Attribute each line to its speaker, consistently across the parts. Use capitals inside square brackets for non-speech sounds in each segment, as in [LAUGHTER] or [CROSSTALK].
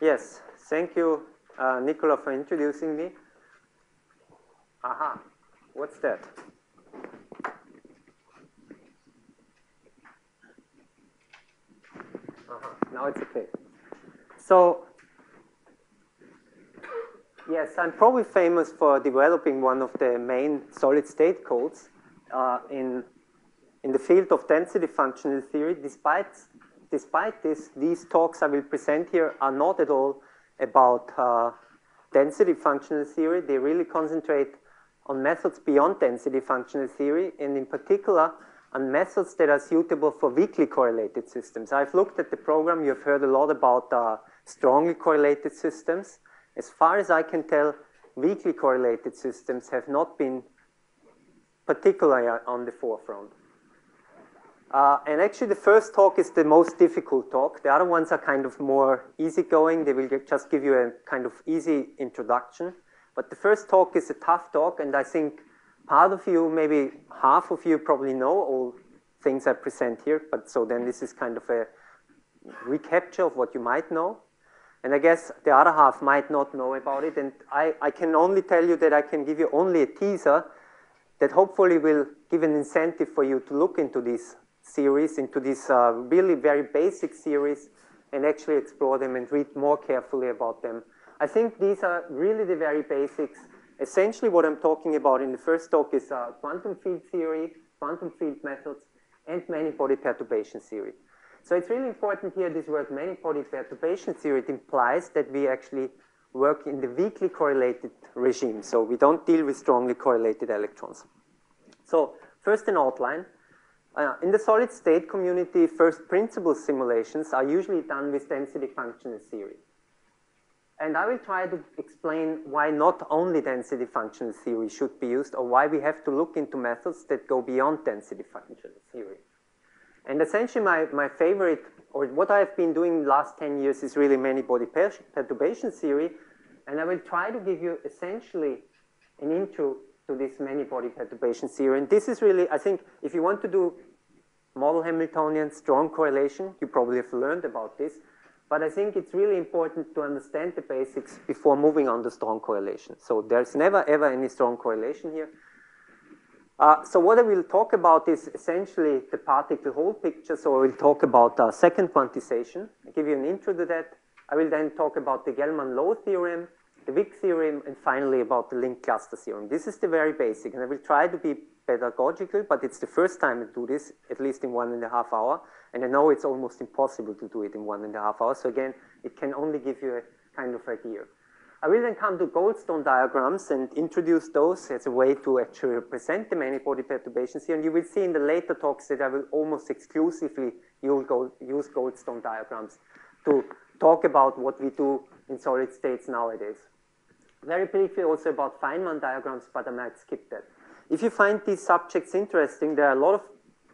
Speaker 1: Yes, thank you, uh, Nicola, for introducing me. Aha, what's that? Now it's okay. So, yes, I'm probably famous for developing one of the main solid-state codes uh, in, in the field of density functional theory. Despite, despite this, these talks I will present here are not at all about uh, density functional theory. They really concentrate on methods beyond density functional theory, and in particular, on methods that are suitable for weakly correlated systems. I've looked at the program. You've heard a lot about uh, strongly correlated systems. As far as I can tell, weakly correlated systems have not been particularly on the forefront. Uh, and actually, the first talk is the most difficult talk. The other ones are kind of more easygoing. They will just give you a kind of easy introduction. But the first talk is a tough talk, and I think part of you, maybe half of you probably know all things I present here, but so then this is kind of a recapture of what you might know. And I guess the other half might not know about it, and I, I can only tell you that I can give you only a teaser that hopefully will give an incentive for you to look into this series, into this uh, really very basic series, and actually explore them and read more carefully about them. I think these are really the very basics Essentially, what I'm talking about in the first talk is uh, quantum field theory, quantum field methods, and many-body perturbation theory. So it's really important here, this word many-body perturbation theory, it implies that we actually work in the weakly correlated regime. So we don't deal with strongly correlated electrons. So first an outline. Uh, in the solid state community, first principle simulations are usually done with density functional theory. And I will try to explain why not only density functional theory should be used or why we have to look into methods that go beyond density functional theory. And essentially my, my favorite, or what I've been doing last 10 years is really many-body perturbation theory. And I will try to give you essentially an intro to this many-body perturbation theory. And this is really, I think, if you want to do model Hamiltonian strong correlation, you probably have learned about this. But I think it's really important to understand the basics before moving on to strong correlation. So there's never, ever any strong correlation here. Uh, so what I will talk about is essentially the particle hole picture. So I will talk about uh, second quantization. I'll give you an intro to that. I will then talk about the Gell-Mann-Low theorem, the Wick theorem, and finally about the link cluster theorem. This is the very basic, and I will try to be pedagogical, but it's the first time I do this, at least in one and a half hour. And I know it's almost impossible to do it in one and a half hours. So again, it can only give you a kind of idea. I will then come to Goldstone diagrams and introduce those as a way to actually represent the many-body perturbations here. And you will see in the later talks that I will almost exclusively use Goldstone diagrams to talk about what we do in solid states nowadays. Very briefly also about Feynman diagrams, but I might skip that. If you find these subjects interesting, there are a lot of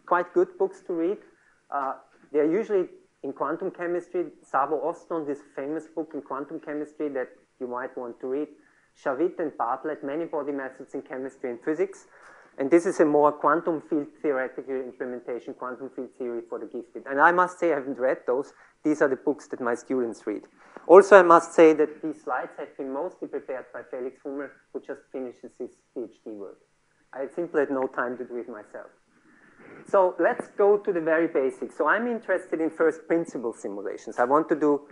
Speaker 1: quite good books to read. Uh, they are usually in quantum chemistry. Szabo Ostlund, this famous book in quantum chemistry that you might want to read. Shavitt and Bartlett, many-body methods in chemistry and physics. And this is a more quantum field theoretical implementation, quantum field theory for the gifted. And I must say I haven't read those. These are the books that my students read. Also, I must say that these slides have been mostly prepared by Felix Hummel, who just finishes his PhD work. I simply had no time to do it myself. So let's go to the very basics. So I'm interested in first principle simulations. I want to do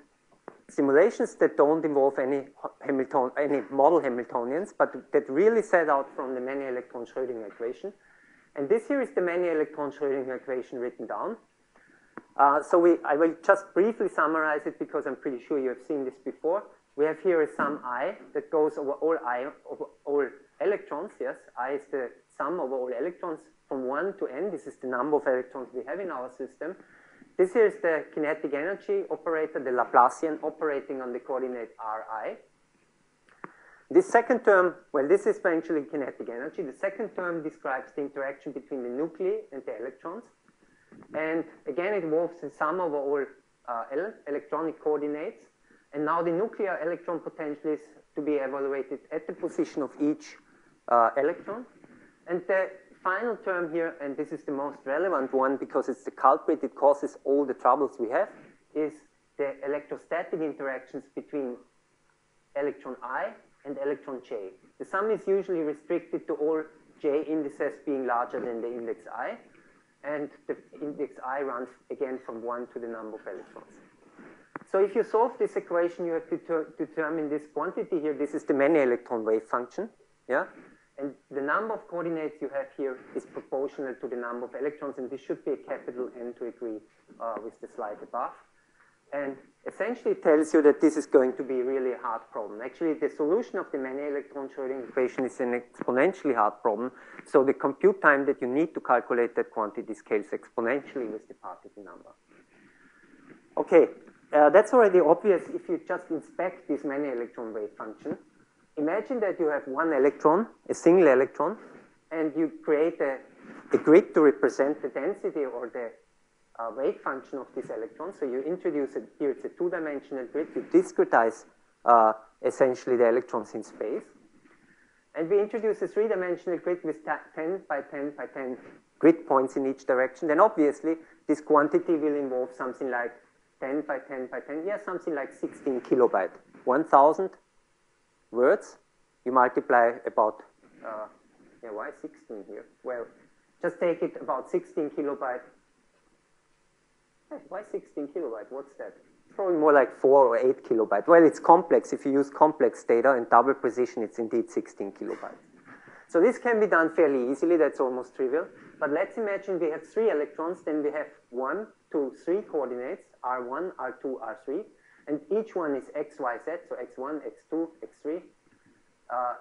Speaker 1: simulations that don't involve any Hamilton, any model Hamiltonians, but that really set out from the many electron Schrödinger equation. And this here is the many electron Schrödinger equation written down. Uh, so we, I will just briefly summarize it because I'm pretty sure you have seen this before. We have here a sum i that goes over all i over all electrons. Yes, i is the sum over all electrons from 1 to n. This is the number of electrons we have in our system. This here is the kinetic energy operator, the Laplacian operating on the coordinate Ri. This second term, well, this is eventually kinetic energy. The second term describes the interaction between the nuclei and the electrons. And again, it involves the sum of all uh, electronic coordinates. And now the nuclear electron potential is to be evaluated at the position of each uh, electron. And the final term here, and this is the most relevant one because it's the culprit, it causes all the troubles we have, is the electrostatic interactions between electron i and electron j. The sum is usually restricted to all j indices being larger than the index i, and the index i runs again from 1 to the number of electrons. So if you solve this equation, you have to determine this quantity here. This is the many electron wave function, yeah? And the number of coordinates you have here is proportional to the number of electrons, and this should be a capital N to agree uh, with the slide above. And essentially it tells you that this is going to be really a hard problem. Actually, the solution of the many electron Schrodinger equation is an exponentially hard problem. So the compute time that you need to calculate that quantity scales exponentially with the particle number. Okay, uh, that's already obvious if you just inspect this many electron wave function. Imagine that you have one electron, a single electron, and you create a, a grid to represent the density or the uh, wave function of this electron. So you introduce it, here it's a two-dimensional grid, you discretize uh, essentially the electrons in space. And we introduce a three-dimensional grid with 10 by 10 by 10 grid points in each direction. Then obviously this quantity will involve something like 10 by 10 by 10, yeah, something like 16 kilobyte. 1,000 words, you multiply about, uh, yeah, why 16 here? Well, just take it about 16 kilobyte why 16 kilobyte? What's that? Probably more like 4 or 8 kilobyte. Well, it's complex. If you use complex data and double precision, it's indeed 16 kilobytes. So this can be done fairly easily. That's almost trivial. But let's imagine we have three electrons. Then we have one, two, three coordinates, R1, R2, R3. And each one is x, y, z, so x1, x2, x3. Uh,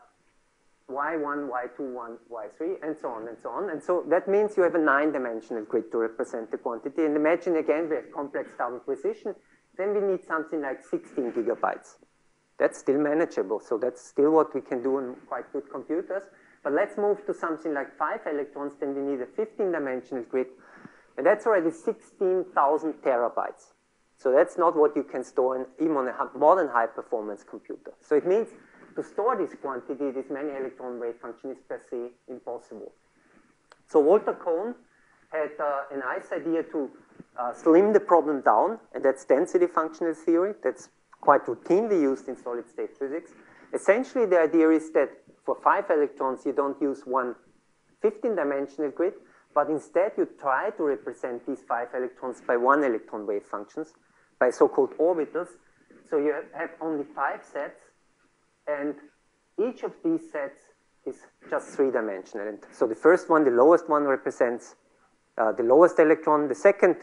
Speaker 1: y1, y2, 1, y3, and so on and so on. And so that means you have a nine-dimensional grid to represent the quantity. And imagine again we have complex double precision. Then we need something like 16 gigabytes. That's still manageable. So that's still what we can do on quite good computers. But let's move to something like five electrons. Then we need a 15-dimensional grid. And that's already 16,000 terabytes. So that's not what you can store in, even on a modern high-performance computer. So it means to store this quantity, this many electron wave function is per se impossible. So Walter Kohn had uh, a nice idea to uh, slim the problem down, and that's density functional theory. That's quite routinely used in solid state physics. Essentially, the idea is that for five electrons, you don't use one 15 dimensional grid, but instead you try to represent these five electrons by one electron wave functions, by so called orbitals. So you have only five sets and each of these sets is just three-dimensional. And so the first one, the lowest one, represents uh, the lowest electron. The second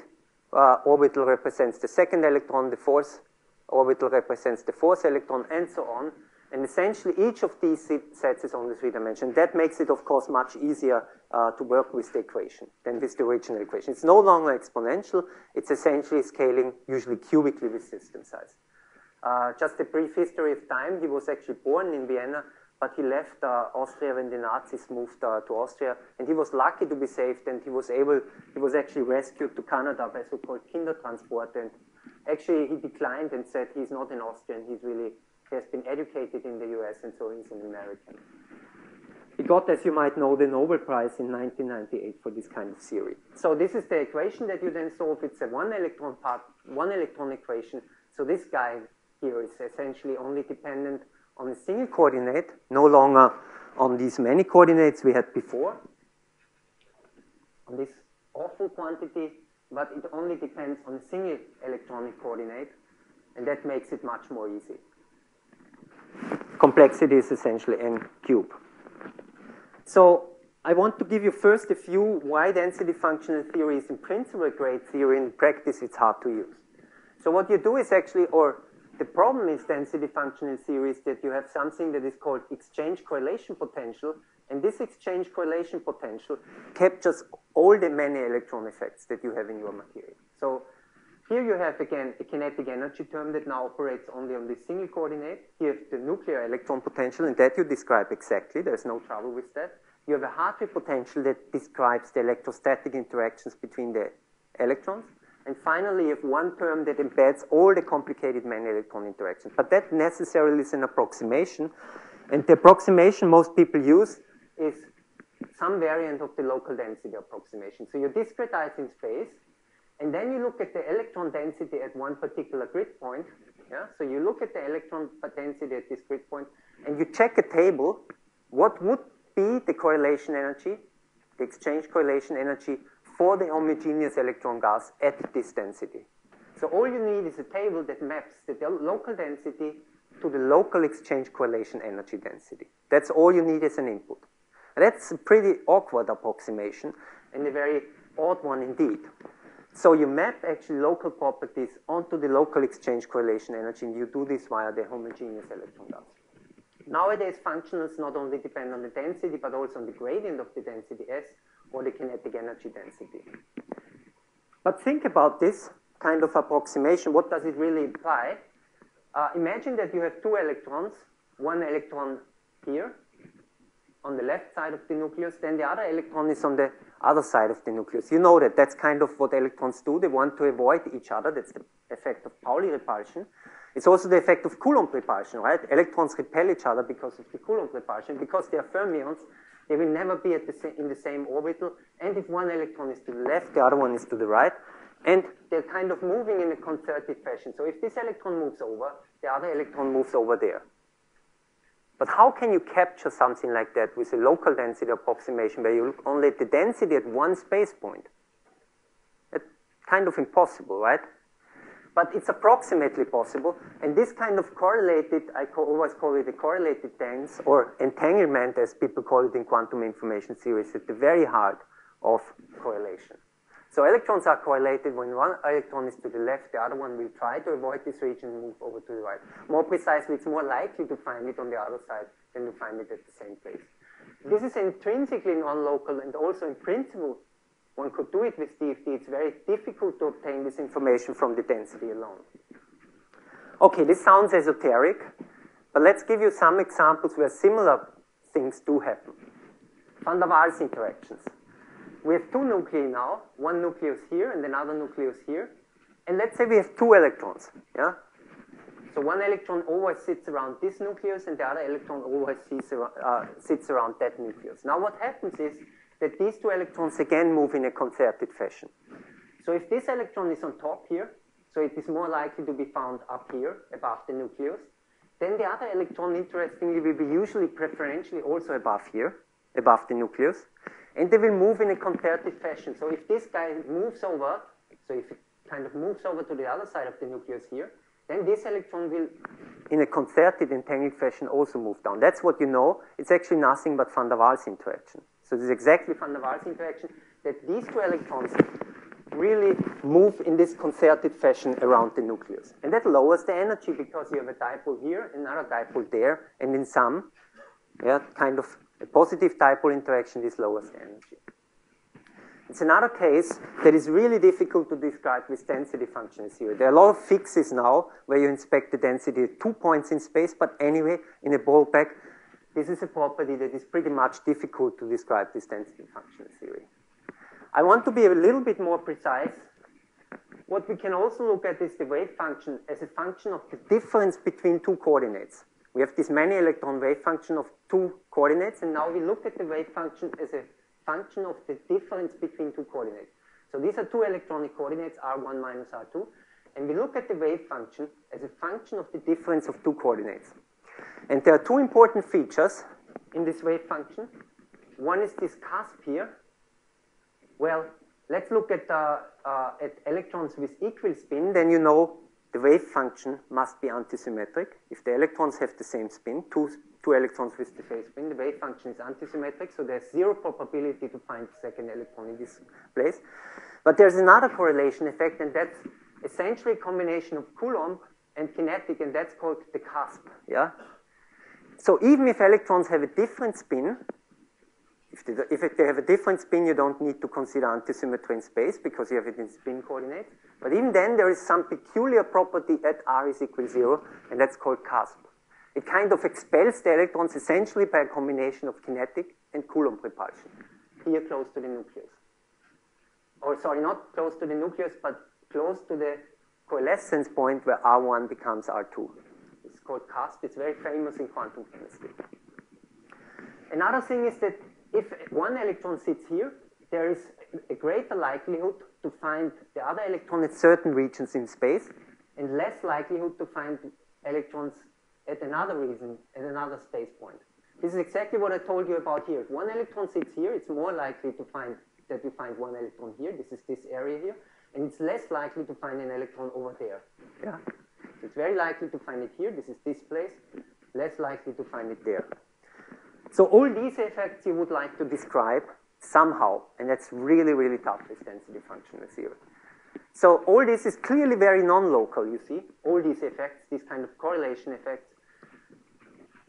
Speaker 1: uh, orbital represents the second electron. The fourth orbital represents the fourth electron, and so on. And essentially, each of these sets is only three-dimensional. That makes it, of course, much easier uh, to work with the equation than with the original equation. It's no longer exponential. It's essentially scaling, usually cubically with system size. Uh, just a brief history of time. He was actually born in Vienna, but he left uh, Austria when the Nazis moved uh, to Austria, and he was lucky to be saved, and he was able, he was actually rescued to Canada by so-called Kindertransport, and actually he declined and said he's not an Austrian, he's really, he has been educated in the US, and so he's an American. He got, as you might know, the Nobel Prize in 1998 for this kind of theory. So this is the equation that you then solve. It's a one electron part, one electron equation. So this guy here is essentially only dependent on a single coordinate, no longer on these many coordinates we had before, on this awful quantity, but it only depends on a single electronic coordinate, and that makes it much more easy. Complexity is essentially n cube. So I want to give you first a few why density functional theory is in principle a great theory, in practice it's hard to use. So what you do is actually, or the problem is density functional theory is that you have something that is called exchange correlation potential, and this exchange correlation potential captures all the many electron effects that you have in your material. So here you have, again, a kinetic energy term that now operates only on this single coordinate. You have the nuclear electron potential, and that you describe exactly. There's no trouble with that. You have a Hartree potential that describes the electrostatic interactions between the electrons. And finally, you have one term that embeds all the complicated many-electron interactions. But that necessarily is an approximation. And the approximation most people use is some variant of the local density approximation. So you discretize in space, And then you look at the electron density at one particular grid point. Yeah? So you look at the electron density at this grid point, and you check a table. What would be the correlation energy, the exchange correlation energy for the homogeneous electron gas at this density? So all you need is a table that maps the local density to the local exchange correlation energy density. That's all you need as an input. That's a pretty awkward approximation and a very odd one indeed. So you map actually local properties onto the local exchange correlation energy, and you do this via the homogeneous electron gas. Nowadays, functionals not only depend on the density, but also on the gradient of the density S or the kinetic energy density. But think about this kind of approximation. What does it really imply? Uh, imagine that you have two electrons, one electron here on the left side of the nucleus, then the other electron is on the other side of the nucleus. You know that that's kind of what electrons do. They want to avoid each other. That's the effect of Pauli repulsion. It's also the effect of Coulomb repulsion, right? Electrons repel each other because of the Coulomb repulsion. Because they are fermions, they will never be the in the same orbital. And if one electron is to the left, the other one is to the right. And they're kind of moving in a concerted fashion. So if this electron moves over, the other electron moves over there. But how can you capture something like that with a local density approximation where you look only at the density at one space point? That's kind of impossible, right? But it's approximately possible, and this kind of correlated, I always call it a correlated dance, or entanglement as people call it in quantum information theory, is at the very heart of correlation. So electrons are correlated when one electron is to the left, the other one will try to avoid this region and move over to the right. More precisely, it's more likely to find it on the other side than to find it at the same place. This is intrinsically non-local and also in principle, one could do it with DFT. It's very difficult to obtain this information from the density alone. Okay, this sounds esoteric, but let's give you some examples where similar things do happen. Van der Waals interactions we have two nuclei now, one nucleus here and another nucleus here. And let's say we have two electrons, yeah? So one electron always sits around this nucleus and the other electron always around, uh, sits around that nucleus. Now what happens is that these two electrons again move in a concerted fashion. So if this electron is on top here, so it is more likely to be found up here above the nucleus, then the other electron, interestingly, will be usually preferentially also above here, above the nucleus and they will move in a concerted fashion. So if this guy moves over, so if it kind of moves over to the other side of the nucleus here, then this electron will, in a concerted entangled fashion, also move down. That's what you know. It's actually nothing but van der Waals interaction. So this is exactly van der Waals interaction, that these two electrons really move in this concerted fashion around the nucleus. And that lowers the energy because you have a dipole here, another dipole there, and in sum, yeah, kind of a positive dipole interaction, is lowest energy. It's another case that is really difficult to describe with density functions here. There are a lot of fixes now where you inspect the density at two points in space, but anyway, in a ballpark, this is a property that is pretty much difficult to describe with density function theory. I want to be a little bit more precise. What we can also look at is the wave function as a function of the difference between two coordinates. We have this many electron wave function of two coordinates, and now we look at the wave function as a function of the difference between two coordinates. So these are two electronic coordinates, r1 minus r2, and we look at the wave function as a function of the difference of two coordinates. And there are two important features in this wave function. One is this cusp here. Well, let's look at, uh, uh, at electrons with equal spin, then you know the wave function must be antisymmetric. If the electrons have the same spin, two, two electrons with the same spin, the wave function is antisymmetric, so there's zero probability to find the second electron in this place. But there's another correlation effect, and that's essentially a combination of Coulomb and kinetic, and that's called the cusp. Yeah? So even if electrons have a different spin, if they, if they have a different spin, you don't need to consider antisymmetry in space because you have it in spin coordinates. But even then, there is some peculiar property at r is equal to zero, and that's called cusp. It kind of expels the electrons essentially by a combination of kinetic and Coulomb repulsion, here close to the nucleus. Or sorry, not close to the nucleus, but close to the coalescence point where R1 becomes R2. It's called cusp. It's very famous in quantum chemistry. Another thing is that if one electron sits here, there is a greater likelihood to find the other electron at certain regions in space, and less likelihood to find electrons at another region, at another space point. This is exactly what I told you about here. If one electron sits here, it's more likely to find that we find one electron here. This is this area here. And it's less likely to find an electron over there. Yeah? So it's very likely to find it here. This is this place. Less likely to find it there. So all these effects you would like to describe somehow, and that's really, really tough with density functional theory. So all this is clearly very non-local, you see, all these effects, these kind of correlation effects.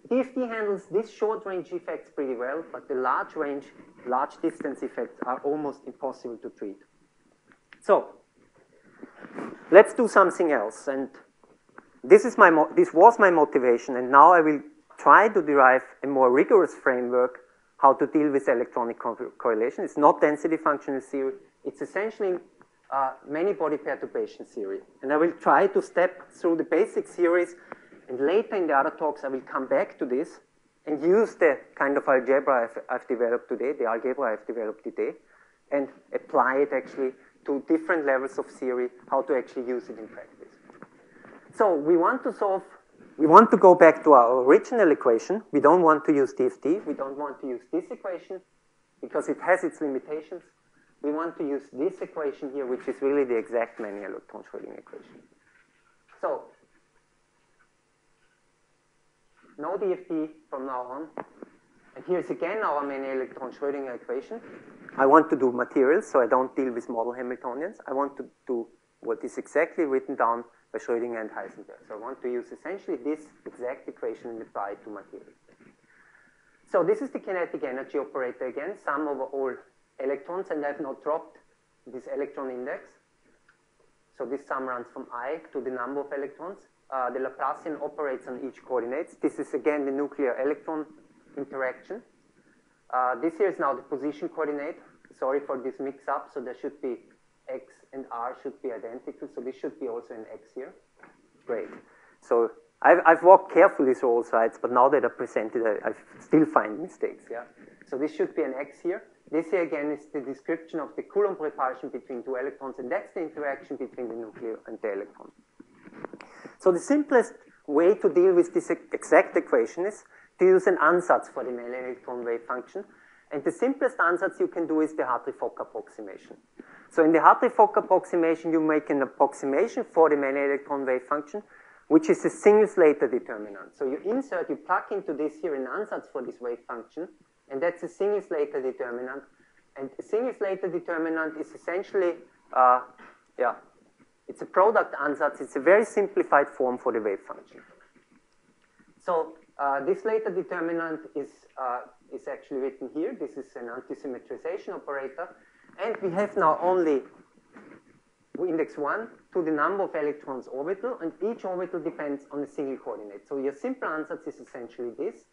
Speaker 1: DFT handles these short range effects pretty well, but the large range, large distance effects are almost impossible to treat. So let's do something else. And this, is my this was my motivation, and now I will try to derive a more rigorous framework how to deal with electronic correlation. It's not density functional theory. It's essentially uh, many body perturbation theory. And I will try to step through the basic theories, and later in the other talks I will come back to this and use the kind of algebra I've, I've developed today, the algebra I've developed today, and apply it actually to different levels of theory, how to actually use it in practice. So we want to solve, we want to go back to our original equation. We don't want to use DFT. We don't want to use this equation because it has its limitations we want to use this equation here, which is really the exact many electron Schrödinger equation. So, no DFT from now on. And here's again our many electron Schrödinger equation. I want to do materials, so I don't deal with model Hamiltonians. I want to do what is exactly written down by Schrödinger and Heisenberg. So I want to use essentially this exact equation and apply it to materials. So this is the kinetic energy operator again, sum over all electrons, and I've not dropped this electron index. So this sum runs from i to the number of electrons. Uh, the Laplacian operates on each coordinates. This is again the nuclear electron interaction. Uh, this here is now the position coordinate. Sorry for this mix-up. So there should be x and r should be identical. So this should be also an x here. Great. So I've, I've walked carefully through all sides, but now that I presented, I, I still find mistakes. Yeah. So this should be an x here. This here again is the description of the Coulomb repulsion between two electrons, and that's the interaction between the nucleus and the electron. So the simplest way to deal with this exact equation is to use an ansatz for the electron wave function. And the simplest ansatz you can do is the Hartree-Fock approximation. So in the Hartree-Fock approximation, you make an approximation for the many electron wave function, which is a single Slater determinant. So you insert, you plug into this here an ansatz for this wave function, and that's a single Slater determinant. And a single Slater determinant is essentially, uh, yeah, it's a product ansatz. It's a very simplified form for the wave function. So uh, this Slater determinant is, uh, is actually written here. This is an antisymmetrization operator. And we have now only index 1 to the number of electrons orbital, and each orbital depends on a single coordinate. So your simple ansatz is essentially this.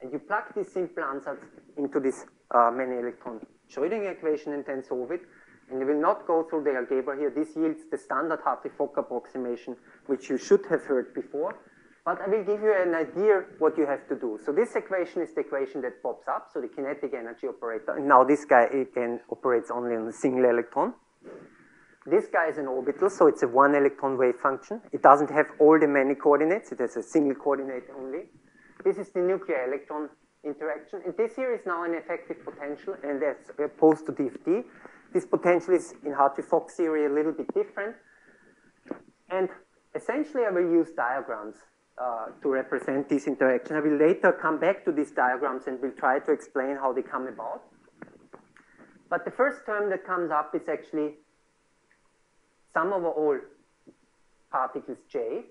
Speaker 1: And you plug this simple ansatz into this uh, many electron Schrödinger equation and then solve it. And you will not go through the algebra here. This yields the standard Hartree-Fock approximation, which you should have heard before. But I will give you an idea what you have to do. So this equation is the equation that pops up, so the kinetic energy operator. And now this guy again operates only on a single electron. This guy is an orbital, so it's a one electron wave function. It doesn't have all the many coordinates, it has a single coordinate only. This is the nuclear electron interaction. And this here is now an effective potential, and as opposed to DFT. This potential is in Hartree-Fock theory a little bit different. And essentially, I will use diagrams uh, to represent this interaction. I will later come back to these diagrams and will try to explain how they come about. But the first term that comes up is actually sum over all particles j,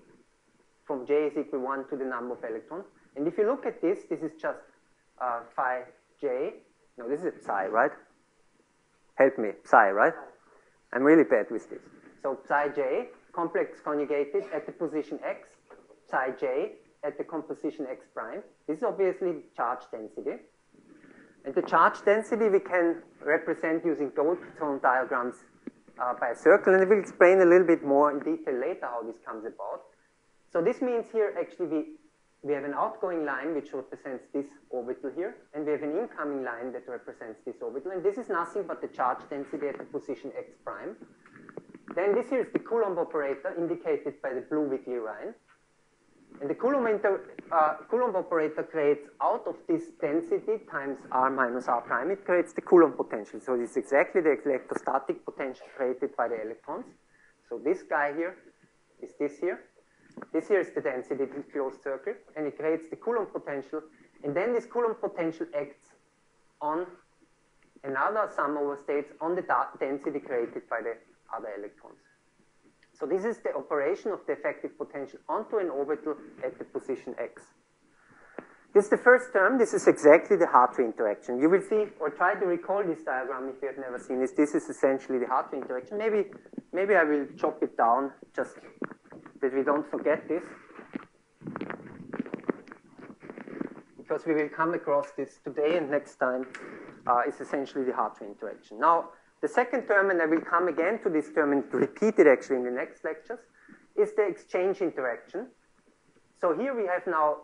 Speaker 1: from j is equal 1 to the number of electrons. And if you look at this, this is just uh, phi j. No, this is psi, right? Help me, psi, right? I'm really bad with this. So psi j, complex conjugated at the position x, psi j at the composition x prime. This is obviously charge density. And the charge density we can represent using dot tone diagrams uh, by a circle, and we'll explain a little bit more in detail later how this comes about. So this means here actually we we have an outgoing line which represents this orbital here, and we have an incoming line that represents this orbital, and this is nothing but the charge density at the position x prime. Then this here is the Coulomb operator indicated by the blue wiggly line. And the Coulomb, inter, uh, Coulomb operator creates out of this density times r minus r prime, it creates the Coulomb potential. So it's exactly the electrostatic potential created by the electrons. So this guy here is this here. This here is the density in closed circle, and it creates the Coulomb potential. And then this Coulomb potential acts on another sum over states on the density created by the other electrons. So this is the operation of the effective potential onto an orbital at the position x. This is the first term. This is exactly the Hartree interaction. You will see, or try to recall this diagram if you have never seen this. This is essentially the Hartree interaction. Maybe, maybe I will chop it down just that we don't forget this. Because we will come across this today and next time uh, is essentially the Hartree interaction. Now, the second term, and I will come again to this term and repeat it actually in the next lectures, is the exchange interaction. So here we have now,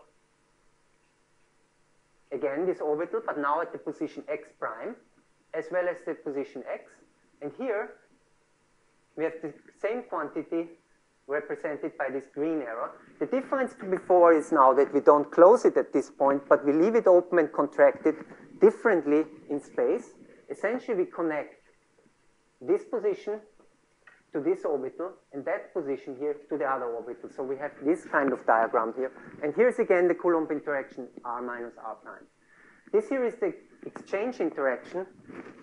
Speaker 1: again, this orbital, but now at the position x prime, as well as the position x. And here we have the same quantity represented by this green arrow. The difference to before is now that we don't close it at this point, but we leave it open and contracted differently in space. Essentially, we connect this position to this orbital and that position here to the other orbital. So we have this kind of diagram here. And here's again the Coulomb interaction r minus r prime. This here is the exchange interaction.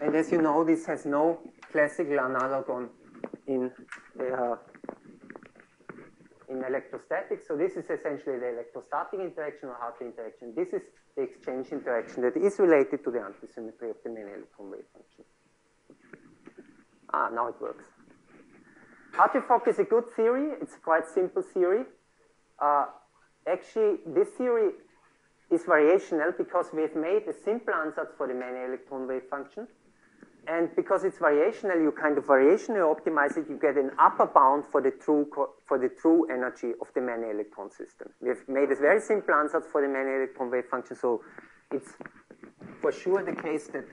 Speaker 1: And as you know, this has no classical analogon in, uh, in electrostatics. So this is essentially the electrostatic interaction or Hartree interaction. This is the exchange interaction that is related to the antisymmetry of the main electron wave function. Ah, now it works. Hartree-Fock is a good theory. It's a quite simple theory. Uh, actually, this theory is variational because we've made a simple ansatz for the many electron wave function. And because it's variational, you kind of variationally optimize it, you get an upper bound for the true, for the true energy of the many electron system. We've made a very simple ansatz for the many electron wave function, so it's for sure the case that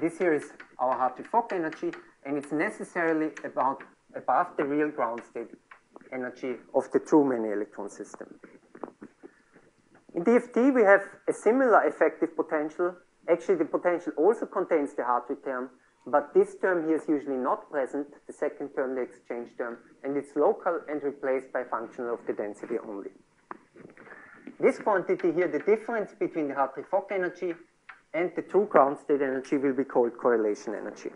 Speaker 1: this here is our Hartree-Fock energy, and it's necessarily about above the real ground state energy of the true many electron system. In DFT, we have a similar effective potential. Actually, the potential also contains the Hartree term, but this term here is usually not present, the second term, the exchange term, and it's local and replaced by functional of the density only. This quantity here, the difference between the Hartree-Fock energy and the true ground state energy will be called correlation energy.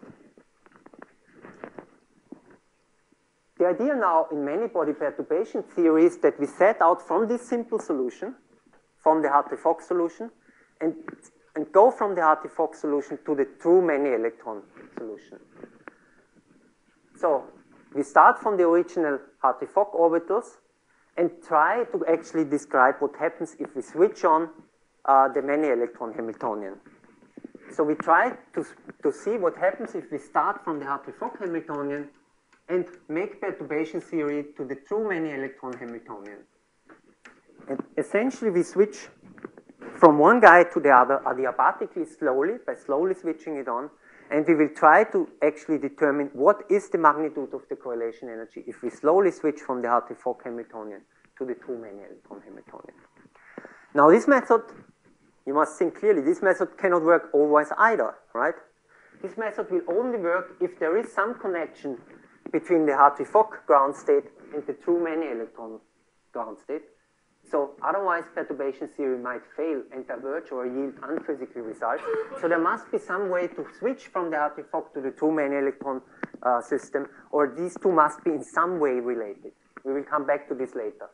Speaker 1: The idea now in many body perturbation theory is that we set out from this simple solution, from the Hartree-Fock solution, and, and go from the Hartree-Fock solution to the true many electron solution. So we start from the original Hartree-Fock orbitals and try to actually describe what happens if we switch on uh, the many electron Hamiltonian. So we try to, to see what happens if we start from the Hartree-Fock Hamiltonian and make perturbation theory to the true many electron Hamiltonian. And essentially we switch from one guy to the other adiabatically slowly, by slowly switching it on, and we will try to actually determine what is the magnitude of the correlation energy if we slowly switch from the Hartree-Fock Hamiltonian to the true many electron Hamiltonian. Now this method, you must think clearly, this method cannot work always either, right? This method will only work if there is some connection between the Hartree-Fock ground state and the true many electron ground state. So otherwise perturbation theory might fail and diverge or yield unphysical results. So there must be some way to switch from the Hartree-Fock to the true many electron uh, system, or these two must be in some way related. We will come back to this later.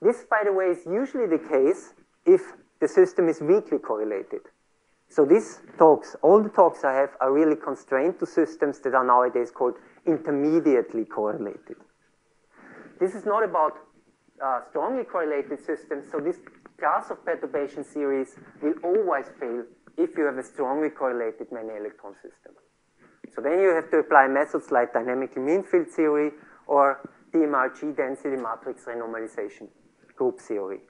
Speaker 1: This, by the way, is usually the case if the system is weakly correlated. So these talks, all the talks I have are really constrained to systems that are nowadays called intermediately correlated. This is not about uh, strongly correlated systems, so this class of perturbation series will always fail if you have a strongly correlated many electron system. So then you have to apply methods like dynamically mean field theory or DMRG density matrix renormalization group theory.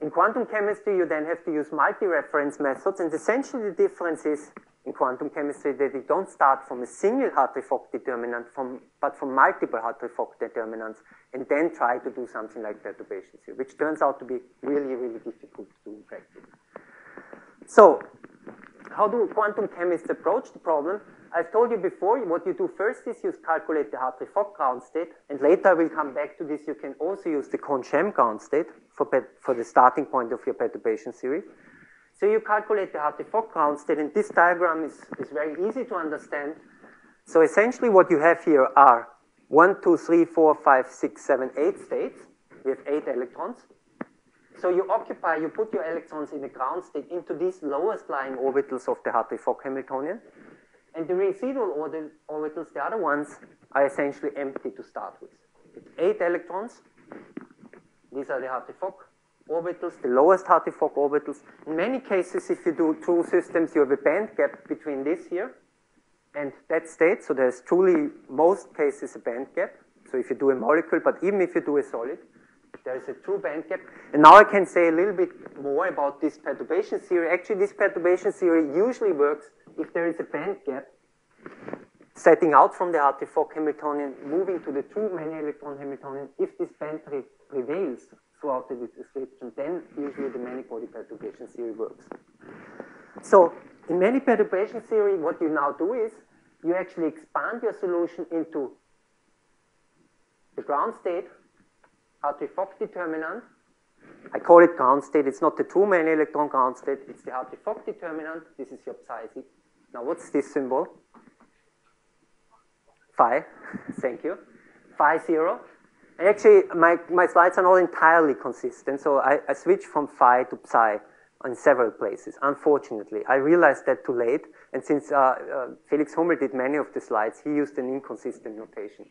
Speaker 1: In quantum chemistry, you then have to use multi-reference methods, and essentially the difference is in quantum chemistry that you don't start from a single Hartree-Fock determinant, from, but from multiple Hartree-Fock determinants, and then try to do something like perturbation theory, which turns out to be really, really difficult to do in practice. So, how do quantum chemists approach the problem? I've told you before, what you do first is you calculate the Hartree-Fock ground state, and later I will come back to this. You can also use the Kohn-Sham ground state for, for the starting point of your perturbation series. So you calculate the Hartree-Fock ground state, and this diagram is, is very easy to understand. So essentially what you have here are 1, 2, 3, 4, 5, 6, 7, 8 states. We have 8 electrons. So you occupy, you put your electrons in the ground state into these lowest lying orbitals of the Hartree-Fock Hamiltonian. And the residual orbitals, the other ones, are essentially empty to start with. With 8 electrons. These are the Hartree-Fock orbitals, the lowest Hartree-Fock orbitals. In many cases, if you do true systems, you have a band gap between this here and that state. So there's truly, most cases, a band gap. So if you do a molecule, but even if you do a solid, there is a true band gap. And now I can say a little bit more about this perturbation theory. Actually, this perturbation theory usually works if there is a band gap setting out from the Hartree-Fock Hamiltonian, moving to the true many electron Hamiltonian. If this band prevails, throughout the description, then usually the many-body perturbation theory works. So in many perturbation theory, what you now do is you actually expand your solution into the ground state, Hartree-Fock determinant. I call it ground state. It's not the true many electron ground state. It's the Hartree-Fock determinant. This is your psi. Now, what's this symbol? Phi. Thank you. Phi zero. Actually, my, my slides are not entirely consistent, so I, I switched from phi to psi in several places, unfortunately. I realized that too late, and since uh, uh, Felix Hummel did many of the slides, he used an inconsistent notation.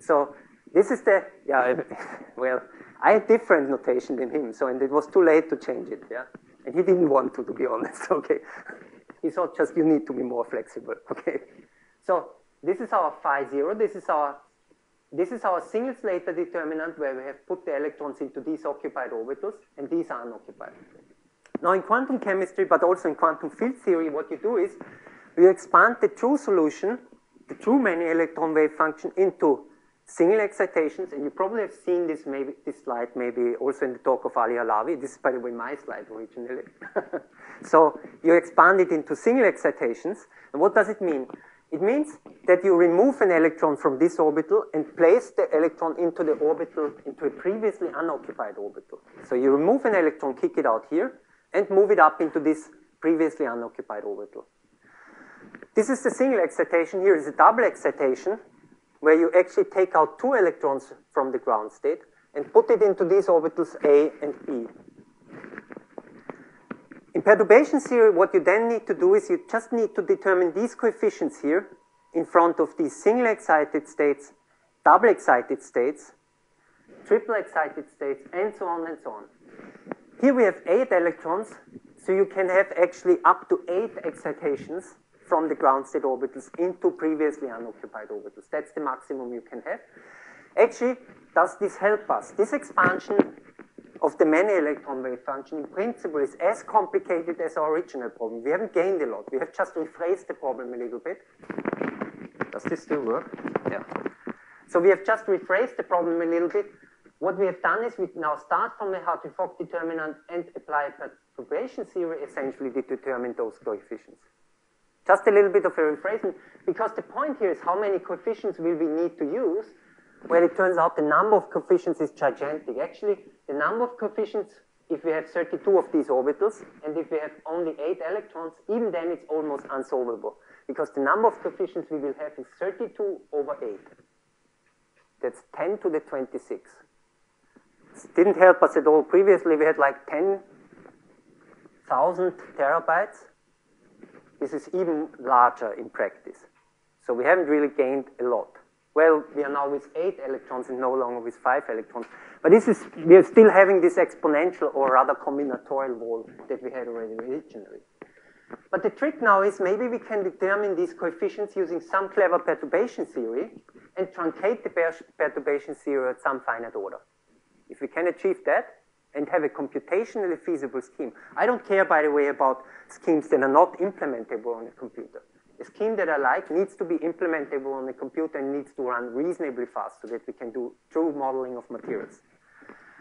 Speaker 1: So this is the, yeah, [LAUGHS] well, I had different notation than him, so and it was too late to change it, yeah? And he didn't want to, to be honest, [LAUGHS] okay? He thought just you need to be more flexible, [LAUGHS] okay? So this is our phi zero, this is our this is our single Slater determinant where we have put the electrons into these occupied orbitals, and these are unoccupied. Now in quantum chemistry, but also in quantum field theory, what you do is you expand the true solution, the true many electron wave function into single excitations, and you probably have seen this maybe this slide maybe also in the talk of Ali Alavi. This is by the way my slide originally. [LAUGHS] so you expand it into single excitations, and what does it mean? It means that you remove an electron from this orbital and place the electron into the orbital, into a previously unoccupied orbital. So you remove an electron, kick it out here, and move it up into this previously unoccupied orbital. This is the single excitation. Here is a double excitation, where you actually take out two electrons from the ground state and put it into these orbitals A and B. In perturbation theory, what you then need to do is you just need to determine these coefficients here in front of these single excited states, double excited states, triple excited states, and so on and so on. Here we have eight electrons, so you can have actually up to eight excitations from the ground state orbitals into previously unoccupied orbitals. That's the maximum you can have. Actually, does this help us? This expansion of the many electron wave function in principle is as complicated as our original problem. We haven't gained a lot. We have just rephrased the problem a little bit. Does this still work? Yeah. So we have just rephrased the problem a little bit. What we have done is we now start from a Hartree-Fock determinant and apply a perturbation theory essentially to determine those coefficients. Just a little bit of a rephrasing, because the point here is how many coefficients will we need to use well, it turns out the number of coefficients is gigantic. Actually, the number of coefficients, if we have 32 of these orbitals, and if we have only 8 electrons, even then it's almost unsolvable. Because the number of coefficients we will have is 32 over 8. That's 10 to the 26. This didn't help us at all. Previously, we had like 10,000 terabytes. This is even larger in practice. So we haven't really gained a lot. Well, we are now with eight electrons and no longer with five electrons. But this is, we are still having this exponential or rather combinatorial wall that we had already originally. But the trick now is maybe we can determine these coefficients using some clever perturbation theory and truncate the perturbation theory at some finite order. If we can achieve that, and have a computationally feasible scheme. I don't care, by the way, about schemes that are not implementable on a computer. A scheme that I like needs to be implementable on a computer and needs to run reasonably fast so that we can do true modeling of materials.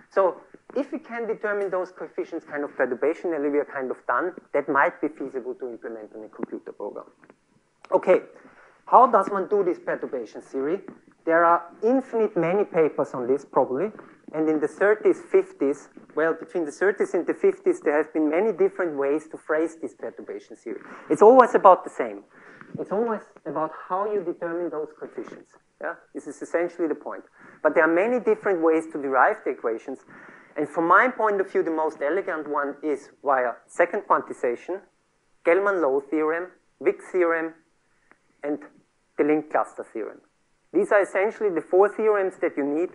Speaker 1: So if we can determine those coefficients kind of perturbationally, we are kind of done. That might be feasible to implement on a computer program. Okay, how does one do this perturbation theory? There are infinite many papers on this, probably. And in the 30s, 50s, well, between the 30s and the 50s, there have been many different ways to phrase this perturbation theory. It's always about the same. It's always about how you determine those coefficients. Yeah? This is essentially the point. But there are many different ways to derive the equations. And from my point of view, the most elegant one is via second quantization, Gell-Mann-Low theorem, Wick theorem, and the link cluster theorem. These are essentially the four theorems that you need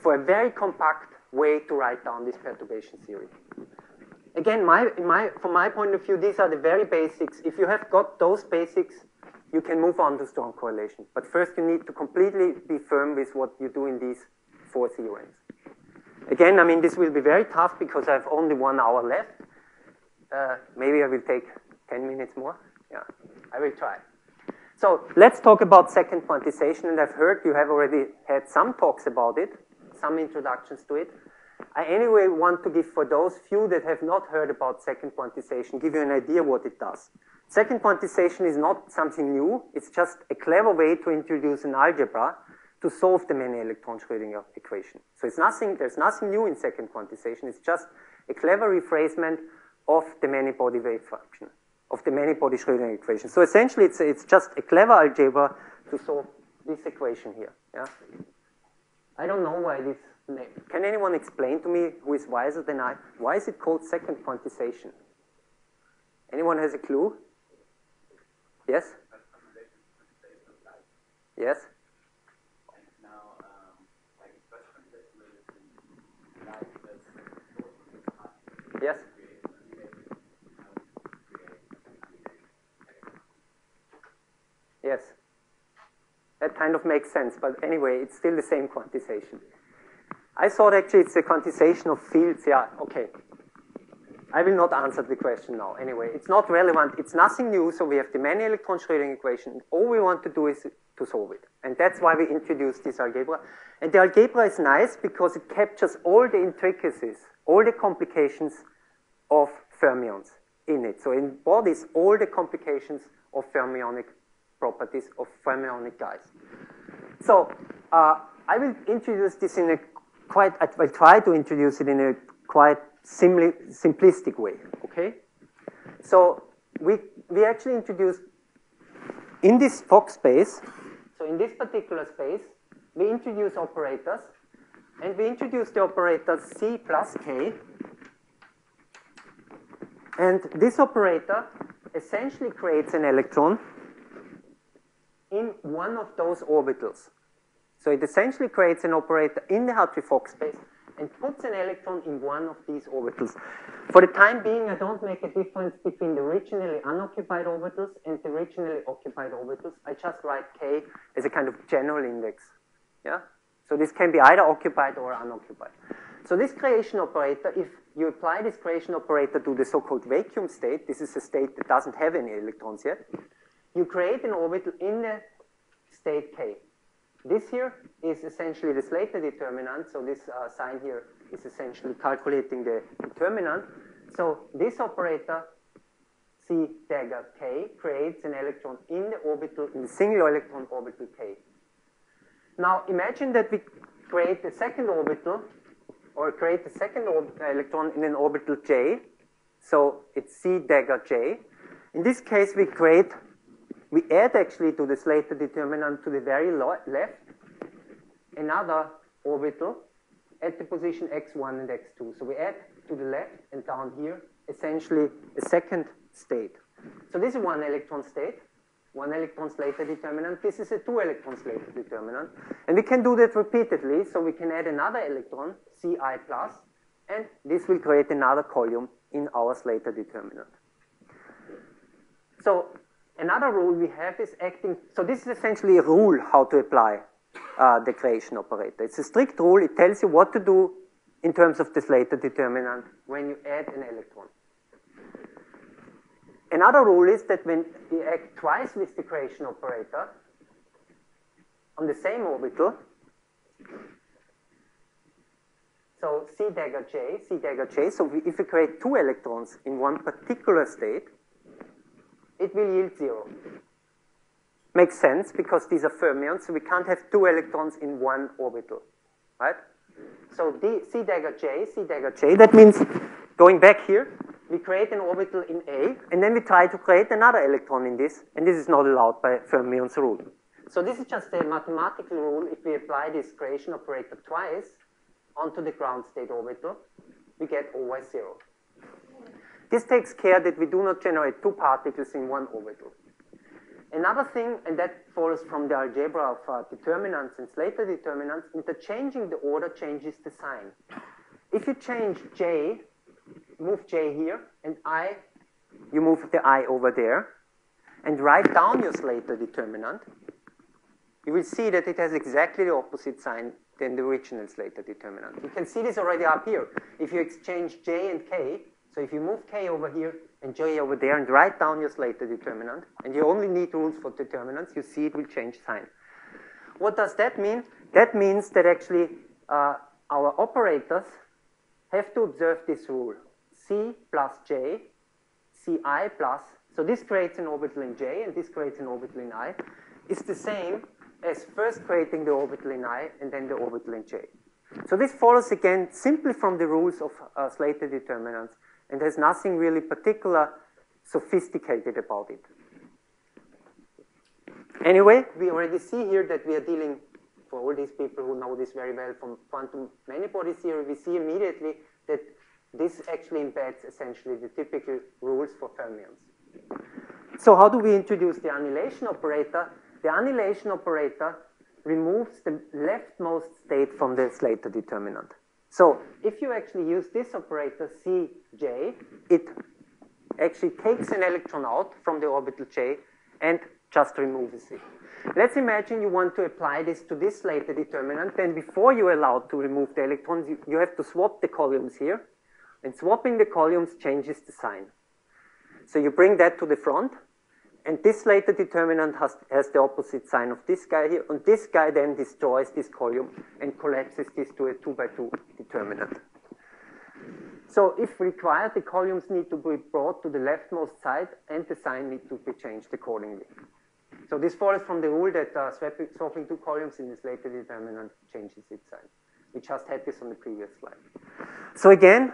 Speaker 1: for a very compact way to write down this perturbation theory. Again, my, my, from my point of view, these are the very basics. If you have got those basics, you can move on to strong correlation. But first, you need to completely be firm with what you do in these four theorems. Again, I mean, this will be very tough because I have only one hour left. Uh, maybe I will take 10 minutes more. Yeah, I will try. So let's talk about second quantization, and I've heard you have already had some talks about it, some introductions to it. I anyway want to give for those few that have not heard about second quantization, give you an idea what it does. Second quantization is not something new, it's just a clever way to introduce an algebra to solve the many electron Schrödinger equation. So it's nothing, there's nothing new in second quantization, it's just a clever rephrasement of the many body wave function of the many-body Schrödinger equation. So essentially, it's, it's just a clever algebra to solve this equation here. Yeah? I don't know why this name. Can anyone explain to me who is wiser than I? Why is it called second quantization? Anyone has a clue? Yes? Yes? Yes? Yes. That kind of makes sense, but anyway, it's still the same quantization. I thought actually it's a quantization of fields. Yeah, okay. I will not answer the question now. Anyway, it's not relevant. It's nothing new, so we have the many electron Schrödinger equation. All we want to do is to solve it. And that's why we introduced this algebra. And the algebra is nice because it captures all the intricacies, all the complications of fermions in it. So it embodies all the complications of fermionic properties of fermionic guys. So uh, I will introduce this in a quite, I will try to introduce it in a quite simply, simplistic way, okay? So we, we actually introduced, in this Fock space, so in this particular space, we introduce operators, and we introduce the operator C plus K, and this operator essentially creates an electron in one of those orbitals. So it essentially creates an operator in the Hartree-Fock space and puts an electron in one of these orbitals. For the time being, I don't make a difference between the originally unoccupied orbitals and the originally occupied orbitals. I just write k as a kind of general index. Yeah? So this can be either occupied or unoccupied. So this creation operator, if you apply this creation operator to the so-called vacuum state, this is a state that doesn't have any electrons yet, you create an orbital in the state k. This here is essentially the Slater determinant, so this uh, sign here is essentially calculating the determinant. So this operator, C dagger k, creates an electron in the orbital, in the single electron orbital k. Now imagine that we create a second orbital, or create a second electron in an orbital j, so it's C dagger j. In this case, we create we add actually to the Slater determinant to the very left another orbital at the position x1 and x2. So we add to the left and down here essentially a second state. So this is one electron state, one electron Slater determinant. This is a two electron Slater determinant. And we can do that repeatedly. So we can add another electron, Ci plus, and this will create another column in our Slater determinant. So Another rule we have is acting, so this is essentially a rule how to apply uh, the creation operator. It's a strict rule, it tells you what to do in terms of the Slater determinant when you add an electron. Another rule is that when you act twice with the creation operator on the same orbital, so C dagger J, C dagger J, so if we create two electrons in one particular state, it will yield zero. Makes sense because these are fermions, so we can't have two electrons in one orbital, right? So D, C dagger J, C dagger J, that means going back here, we create an orbital in A, and then we try to create another electron in this, and this is not allowed by Fermion's rule. So this is just a mathematical rule. If we apply this creation operator twice onto the ground state orbital, we get always zero. This takes care that we do not generate two particles in one orbital. Another thing, and that follows from the algebra of uh, determinants and Slater determinants, interchanging the order changes the sign. If you change J, move J here, and I, you move the I over there, and write down your Slater determinant, you will see that it has exactly the opposite sign than the original Slater determinant. You can see this already up here. If you exchange J and K, so if you move K over here and J over there and write down your Slater determinant, and you only need rules for determinants, you see it will change sign. What does that mean? That means that actually uh, our operators have to observe this rule. C plus J, Ci plus, so this creates an orbital in J and this creates an orbital in I, is the same as first creating the orbital in I and then the orbital in J. So this follows again simply from the rules of uh, Slater determinants and there's nothing really particular sophisticated about it. Anyway, we already see here that we are dealing, for all these people who know this very well from quantum many-body theory, we see immediately that this actually embeds essentially the typical rules for fermions. So how do we introduce the annihilation operator? The annihilation operator removes the leftmost state from the Slater determinant. So if you actually use this operator Cj, it actually takes an electron out from the orbital J and just removes it. Let's imagine you want to apply this to this Slater determinant, then before you're allowed to remove the electrons, you, you have to swap the columns here, and swapping the columns changes the sign. So you bring that to the front, and this Slater determinant has, has the opposite sign of this guy here, and this guy then destroys this column and collapses this to a 2 by 2 determinant. So if required, the columns need to be brought to the leftmost side, and the sign needs to be changed accordingly. So this follows from the rule that uh, swapping, swapping two columns in this Slater determinant changes its sign. We just had this on the previous slide. So again,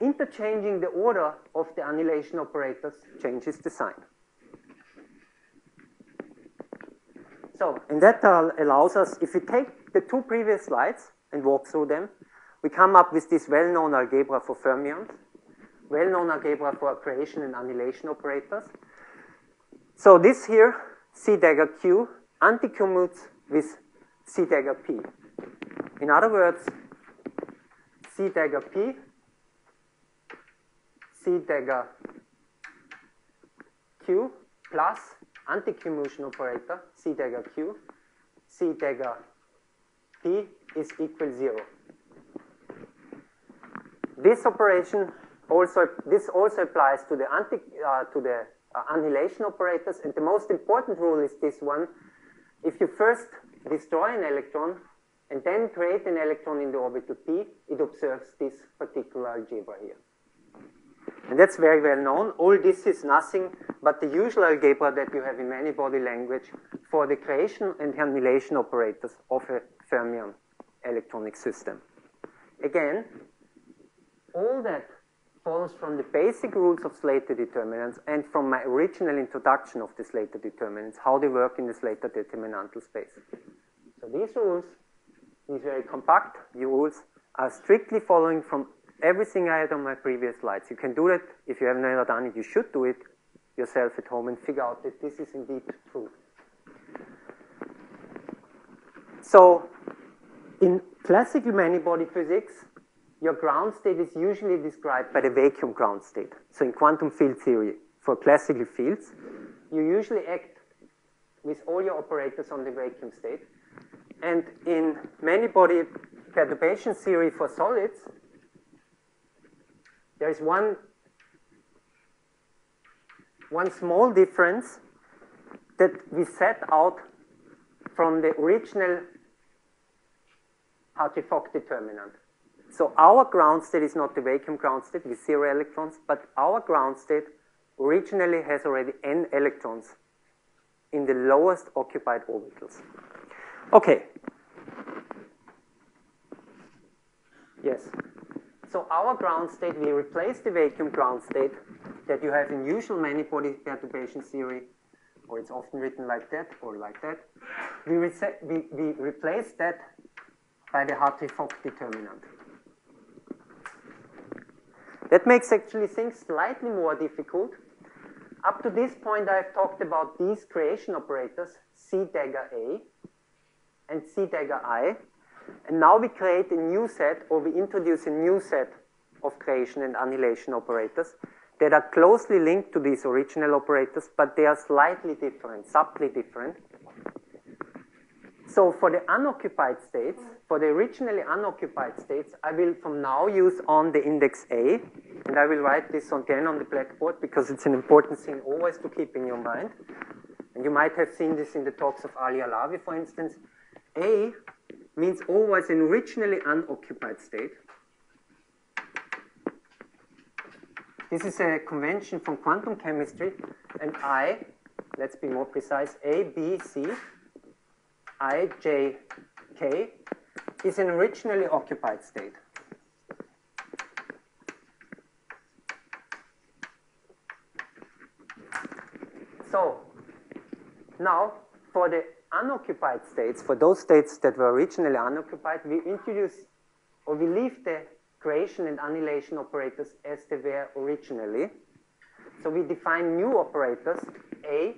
Speaker 1: interchanging the order of the annihilation operators changes the sign. So, and that uh, allows us, if we take the two previous slides and walk through them, we come up with this well-known algebra for fermions, well-known algebra for creation and annihilation operators. So this here, C dagger Q, anticommutes with C dagger P. In other words, C dagger P, C dagger Q plus anti-Q operator, C dagger Q, C dagger P is equal zero. This operation also, this also applies to the anti, uh, to the uh, annihilation operators, and the most important rule is this one. If you first destroy an electron and then create an electron in the orbital p, it observes this particular algebra here. And that's very well known. All this is nothing but the usual algebra that you have in many body language for the creation and annihilation operators of a fermion electronic system. Again, all that follows from the basic rules of Slater determinants and from my original introduction of the Slater determinants, how they work in the Slater determinantal space. So these rules, these very compact rules, are strictly following from everything I had on my previous slides. You can do it. If you have never done it, you should do it yourself at home and figure out that this is indeed true. So, in classical many-body physics, your ground state is usually described by the vacuum ground state. So in quantum field theory, for classical fields, you usually act with all your operators on the vacuum state. And in many-body perturbation theory for solids, there is one, one small difference that we set out from the original Hartree-Fock determinant. So our ground state is not the vacuum ground state with zero electrons, but our ground state originally has already n electrons in the lowest occupied orbitals. Okay. Yes. So our ground state, we replace the vacuum ground state that you have in usual many-body perturbation theory, or it's often written like that or like that. We, we, we replace that by the Hartree-Fock determinant. That makes actually things slightly more difficult. Up to this point, I've talked about these creation operators, C dagger A and C dagger I. And now we create a new set, or we introduce a new set of creation and annihilation operators that are closely linked to these original operators, but they are slightly different, subtly different. So for the unoccupied states, for the originally unoccupied states, I will from now use on the index A, and I will write this again on the blackboard because it's an important thing always to keep in your mind. And you might have seen this in the talks of Ali Alavi, for instance. A means always an originally unoccupied state. This is a convention from quantum chemistry, and I, let's be more precise, A, B, C, I, J, K is an originally occupied state. So, now for the unoccupied states, for those states that were originally unoccupied, we introduce or we leave the creation and annihilation operators as they were originally. So we define new operators, A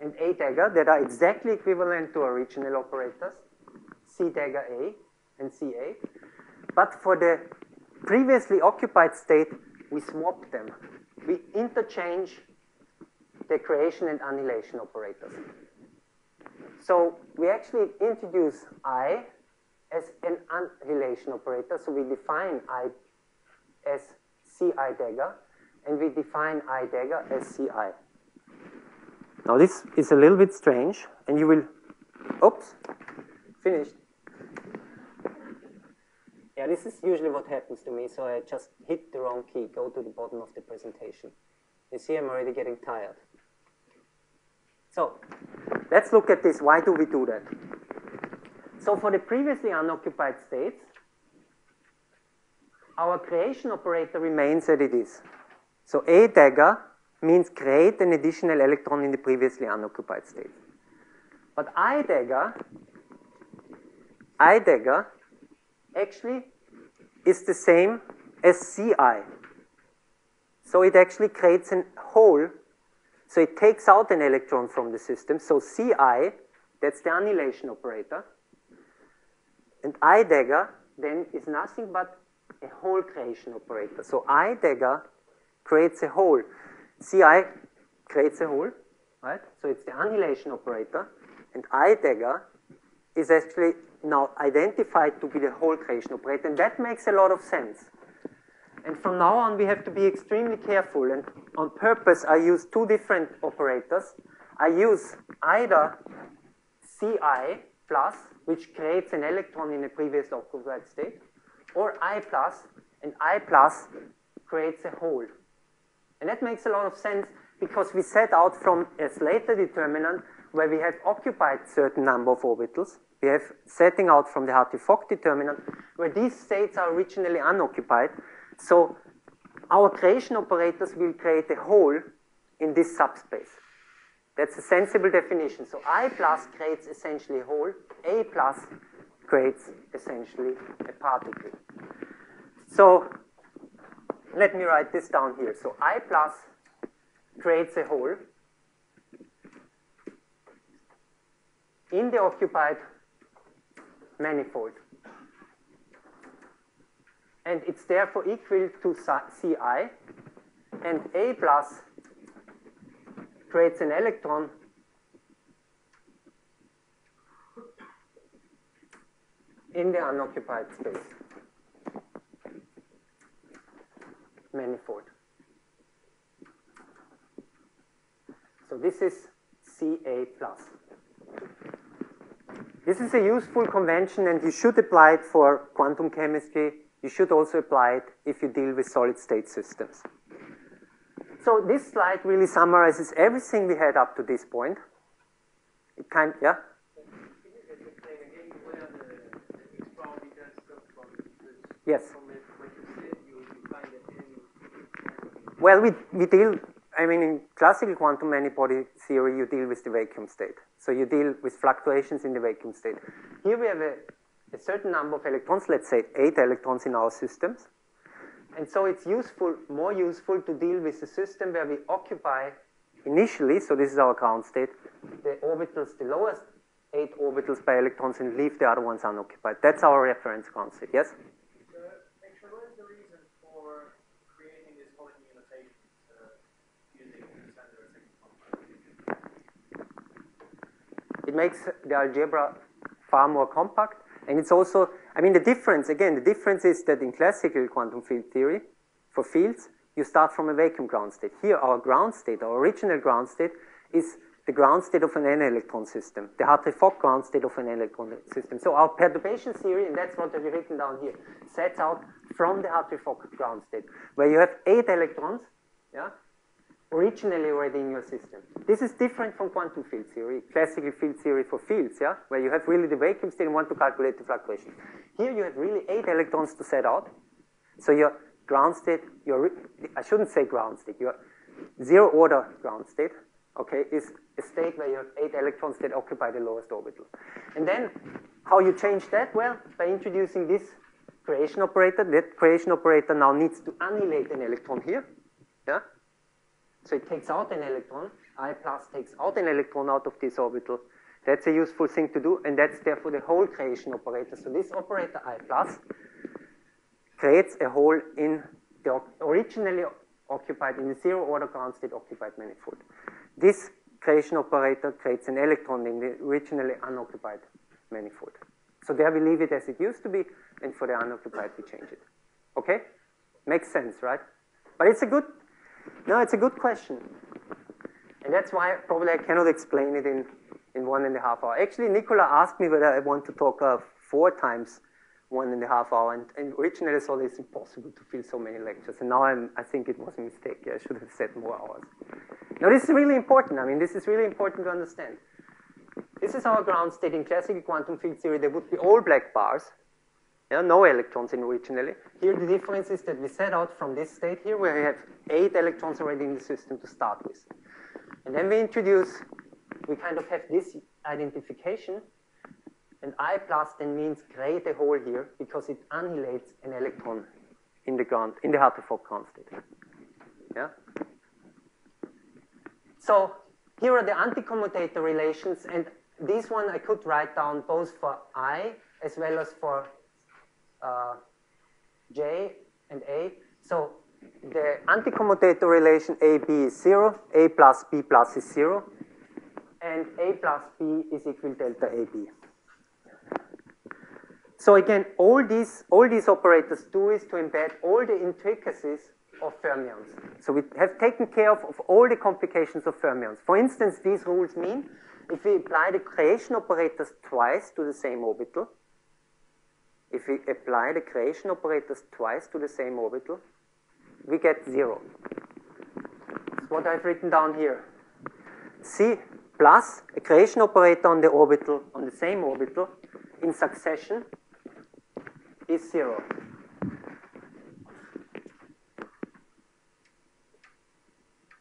Speaker 1: and A dagger, that are exactly equivalent to original operators, C dagger A and CA. But for the previously occupied state, we swap them. We interchange the creation and annihilation operators. So we actually introduce I as an annihilation operator. So we define I as Ci dagger, and we define I dagger as Ci. Now this is a little bit strange, and you will, oops, finished. Yeah, this is usually what happens to me, so I just hit the wrong key, go to the bottom of the presentation. You see, I'm already getting tired. So, let's look at this. Why do we do that? So for the previously unoccupied states, our creation operator remains as it is. So A dagger means create an additional electron in the previously unoccupied state. But I dagger, I dagger actually is the same as Ci. So it actually creates a hole so it takes out an electron from the system. So Ci, that's the annihilation operator. And I dagger then is nothing but a hole creation operator. So I dagger creates a hole. Ci creates a hole, right? So it's the annihilation operator. And I dagger is actually now identified to be the hole creation operator. And that makes a lot of sense. And from now on, we have to be extremely careful. And on purpose, I use two different operators. I use either Ci plus, which creates an electron in a previous occupied state, or I plus, and I plus creates a hole. And that makes a lot of sense because we set out from a Slater determinant where we have occupied certain number of orbitals. We have setting out from the Hartree-Fock determinant where these states are originally unoccupied. So our creation operators will create a hole in this subspace. That's a sensible definition. So I plus creates essentially a hole, A plus creates essentially a particle. So let me write this down here. So I plus creates a hole in the occupied manifold and it's therefore equal to Ci, and A plus creates an electron in the unoccupied space manifold. So this is Ca+. plus. This is a useful convention and you should apply it for quantum chemistry you should also apply it if you deal with solid state systems. So this slide really summarizes everything we had up to this point. It kind, yeah? Yes. Well, we, we deal, I mean, in classical quantum many-body theory, you deal with the vacuum state. So you deal with fluctuations in the vacuum state. Here we have a, a certain number of electrons, let's say eight electrons in our systems. And so it's useful, more useful to deal with a system where we occupy initially, so this is our ground state, the orbitals, the lowest eight orbitals by electrons and leave the other ones unoccupied. That's our reference ground state, yes? It makes the algebra far more compact. And it's also, I mean, the difference, again, the difference is that in classical quantum field theory, for fields, you start from a vacuum ground state. Here, our ground state, our original ground state, is the ground state of an n-electron system, the Hartree-Fock ground state of an n-electron system. So our perturbation theory, and that's what I've written down here, sets out from the Hartree-Fock ground state, where you have eight electrons, yeah, originally already in your system. This is different from quantum field theory, classical field theory for fields, yeah, where you have really the vacuum state and want to calculate the fluctuation. Here you have really eight electrons to set out. So your ground state, your, I shouldn't say ground state, your zero order ground state, okay, is a state where you have eight electrons that occupy the lowest orbital. And then how you change that? Well, by introducing this creation operator. That creation operator now needs to annihilate an electron here, yeah, so it takes out an electron. I plus takes out an electron out of this orbital. That's a useful thing to do, and that's therefore the hole creation operator. So this operator I plus creates a hole in the originally occupied, in the zero order ground state occupied manifold. This creation operator creates an electron in the originally unoccupied manifold. So there we leave it as it used to be, and for the unoccupied we change it. Okay? Makes sense, right? But it's a good no, it's a good question. And that's why probably I cannot explain it in, in one and a half hour. Actually, Nicola asked me whether I want to talk uh, four times one and a half hour, and, and originally I thought it's impossible to fill so many lectures, and now I'm, I think it was a mistake. I should have said more hours. Now, this is really important. I mean, this is really important to understand. This is our ground state in classical quantum field theory. There would be all black bars, no electrons in originally. Here the difference is that we set out from this state here where we have eight electrons already in the system to start with. And then we introduce, we kind of have this identification, and I plus then means create a hole here because it annihilates an electron in the ground, in the Hartree-Fock ground state. Yeah? So here are the anticommutator relations, and this one I could write down both for I as well as for uh, J and A. So the anticommutator relation AB is 0, A plus B plus is 0, and A plus B is equal delta AB. So again, all these, all these operators do is to embed all the intricacies of fermions. So we have taken care of, of all the complications of fermions. For instance, these rules mean if we apply the creation operators twice to the same orbital, if we apply the creation operators twice to the same orbital, we get zero. That's what I've written down here. C plus a creation operator on the orbital, on the same orbital, in succession is zero.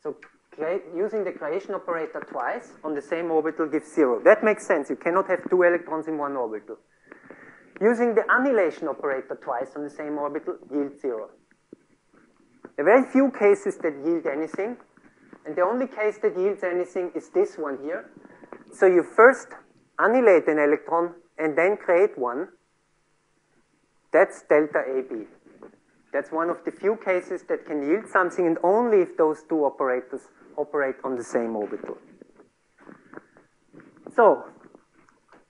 Speaker 1: So using the creation operator twice on the same orbital gives zero. That makes sense. You cannot have two electrons in one orbital. Using the annihilation operator twice on the same orbital yields zero. There are very few cases that yield anything, and the only case that yields anything is this one here. So you first annihilate an electron and then create one. That's delta AB. That's one of the few cases that can yield something, and only if those two operators operate on the same orbital. So,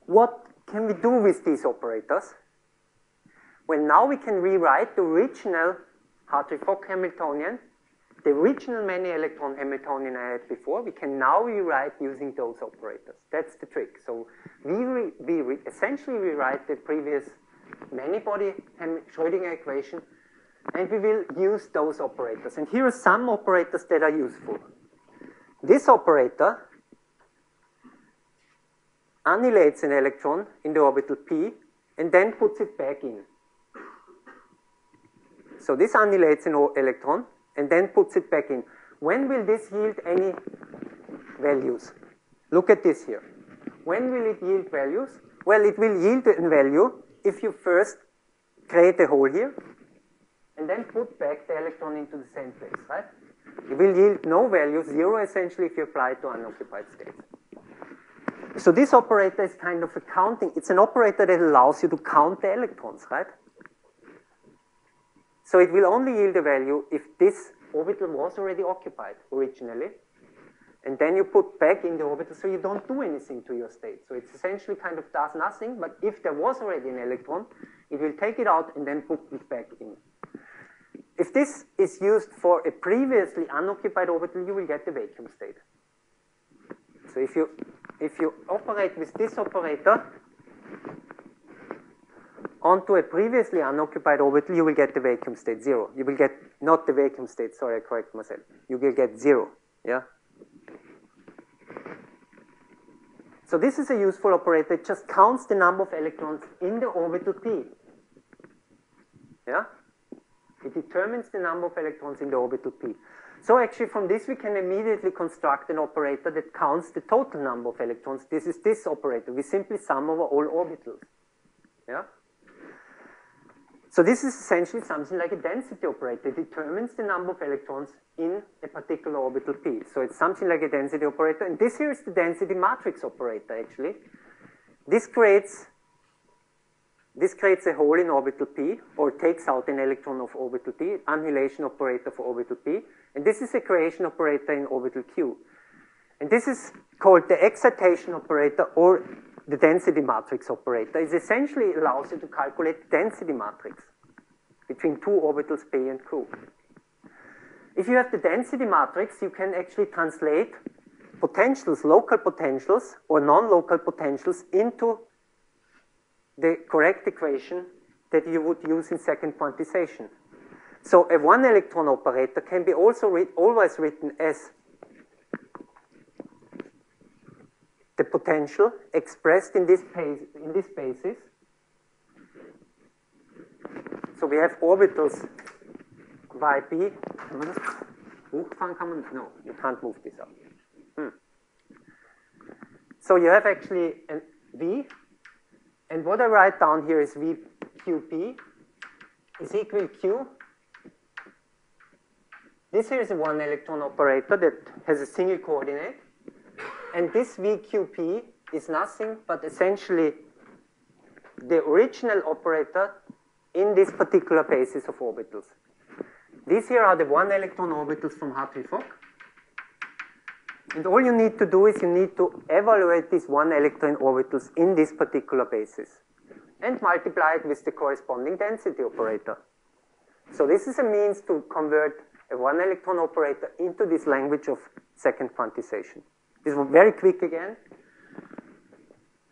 Speaker 1: what can we do with these operators? Well, now we can rewrite the original Hartree-Fock Hamiltonian the original many electron Hamiltonian I had before, we can now rewrite using those operators. That's the trick. So we, re, we re, essentially rewrite the previous many-body Schrödinger equation, and we will use those operators. And here are some operators that are useful. This operator annihilates an electron in the orbital p and then puts it back in. So this annihilates an electron and then puts it back in. When will this yield any values? Look at this here. When will it yield values? Well, it will yield a value if you first create a hole here and then put back the electron into the same place, right? It will yield no value, zero essentially, if you apply it to unoccupied states. So this operator is kind of a counting, it's an operator that allows you to count the electrons, right? So it will only yield a value if this orbital was already occupied originally, and then you put back in the orbital so you don't do anything to your state. So it essentially kind of does nothing, but if there was already an electron, it will take it out and then put it back in. If this is used for a previously unoccupied orbital, you will get the vacuum state. So if you, if you operate with this operator onto a previously unoccupied orbital, you will get the vacuum state, zero. You will get, not the vacuum state, sorry, I correct myself. You will get zero, yeah? So this is a useful operator. It just counts the number of electrons in the orbital p. Yeah? It determines the number of electrons in the orbital p. So actually from this we can immediately construct an operator that counts the total number of electrons. This is this operator. We simply sum over all orbitals. Yeah? So this is essentially something like a density operator. It determines the number of electrons in a particular orbital p. So it's something like a density operator. And this here is the density matrix operator, actually. This creates this creates a hole in orbital p, or takes out an electron of orbital p, annihilation operator for orbital p. And this is a creation operator in orbital q. And this is called the excitation operator or the density matrix operator. It essentially allows you to calculate density matrix between two orbitals p and q. If you have the density matrix, you can actually translate potentials, local potentials or non-local potentials into the correct equation that you would use in second quantization. So a one electron operator can be also always written as the potential expressed in this, in this basis. So we have orbitals yp. No, you can't move this up. Hmm. So you have actually v, and what I write down here is VQP is equal Q this here is a one electron operator that has a single coordinate. And this VQP is nothing but essentially the original operator in this particular basis of orbitals. These here are the one electron orbitals from Hartree-Fock. And all you need to do is you need to evaluate these one electron orbitals in this particular basis and multiply it with the corresponding density operator. So this is a means to convert a one electron operator into this language of second quantization. This is very quick again.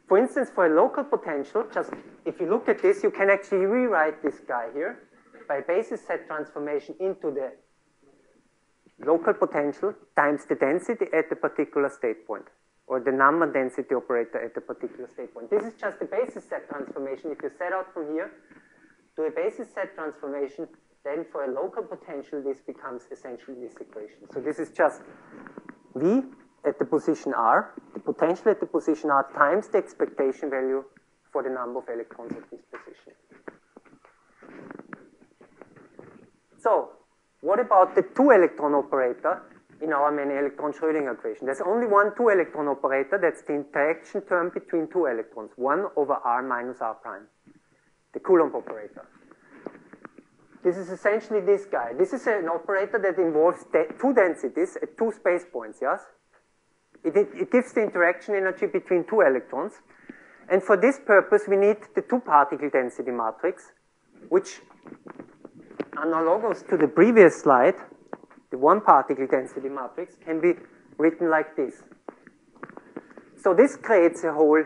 Speaker 1: For instance, for a local potential, just if you look at this, you can actually rewrite this guy here by basis set transformation into the local potential times the density at the particular state point, or the number density operator at the particular state point. This is just a basis set transformation. If you set out from here to a basis set transformation, then for a local potential, this becomes essentially this equation. So this is just V at the position R, the potential at the position R times the expectation value for the number of electrons at this position. So, what about the two electron operator in our many electron Schrödinger equation? There's only one two electron operator, that's the interaction term between two electrons, 1 over r minus r prime, the Coulomb operator. This is essentially this guy. This is an operator that involves two densities at two space points, yes? It, it, it, gives the interaction energy between two electrons. And for this purpose, we need the two-particle density matrix, which, analogous to the previous slide, the one particle density matrix, can be written like this. So this creates a hole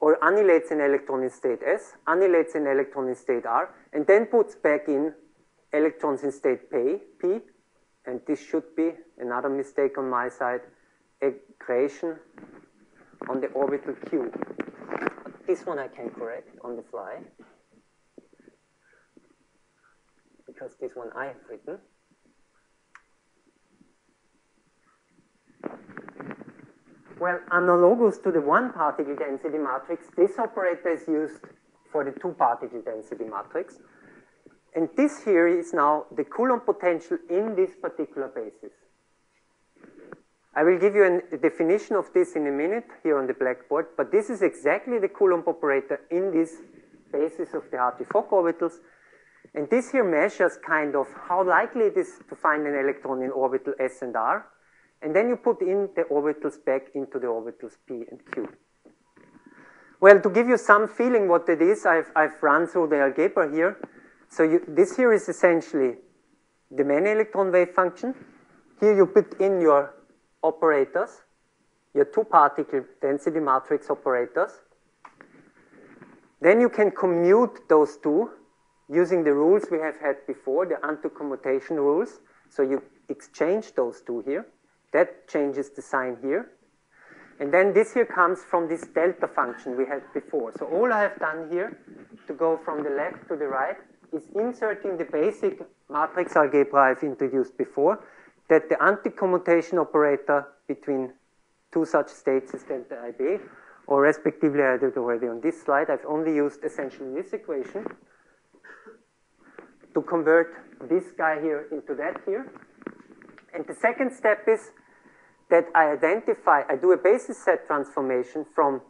Speaker 1: or annihilates an electron in state S, annihilates an electron in state R, and then puts back in electrons in state P, P and this should be another mistake on my side, a creation on the orbital Q. This one I can correct on the fly, because this one I have written. Well, analogous to the one particle density matrix, this operator is used for the two particle density matrix. And this here is now the Coulomb potential in this particular basis. I will give you an, a definition of this in a minute here on the blackboard, but this is exactly the Coulomb operator in this basis of the Hartree-Fock orbitals. And this here measures kind of how likely it is to find an electron in orbital s and r. And then you put in the orbitals back into the orbitals p and q. Well, to give you some feeling what it is, I've, I've run through the algebra here. So you, this here is essentially the many electron wave function. Here you put in your operators, your two particle density matrix operators. Then you can commute those two using the rules we have had before, the anti-commutation rules. So you exchange those two here. That changes the sign here. And then this here comes from this delta function we had before. So all I have done here to go from the left to the right is inserting the basic matrix algebra I've introduced before, that the anti-commutation operator between two such states is delta IB, or respectively I did already on this slide. I've only used essentially this equation to convert this guy here into that here. And the second step is that I identify, I do a basis set transformation from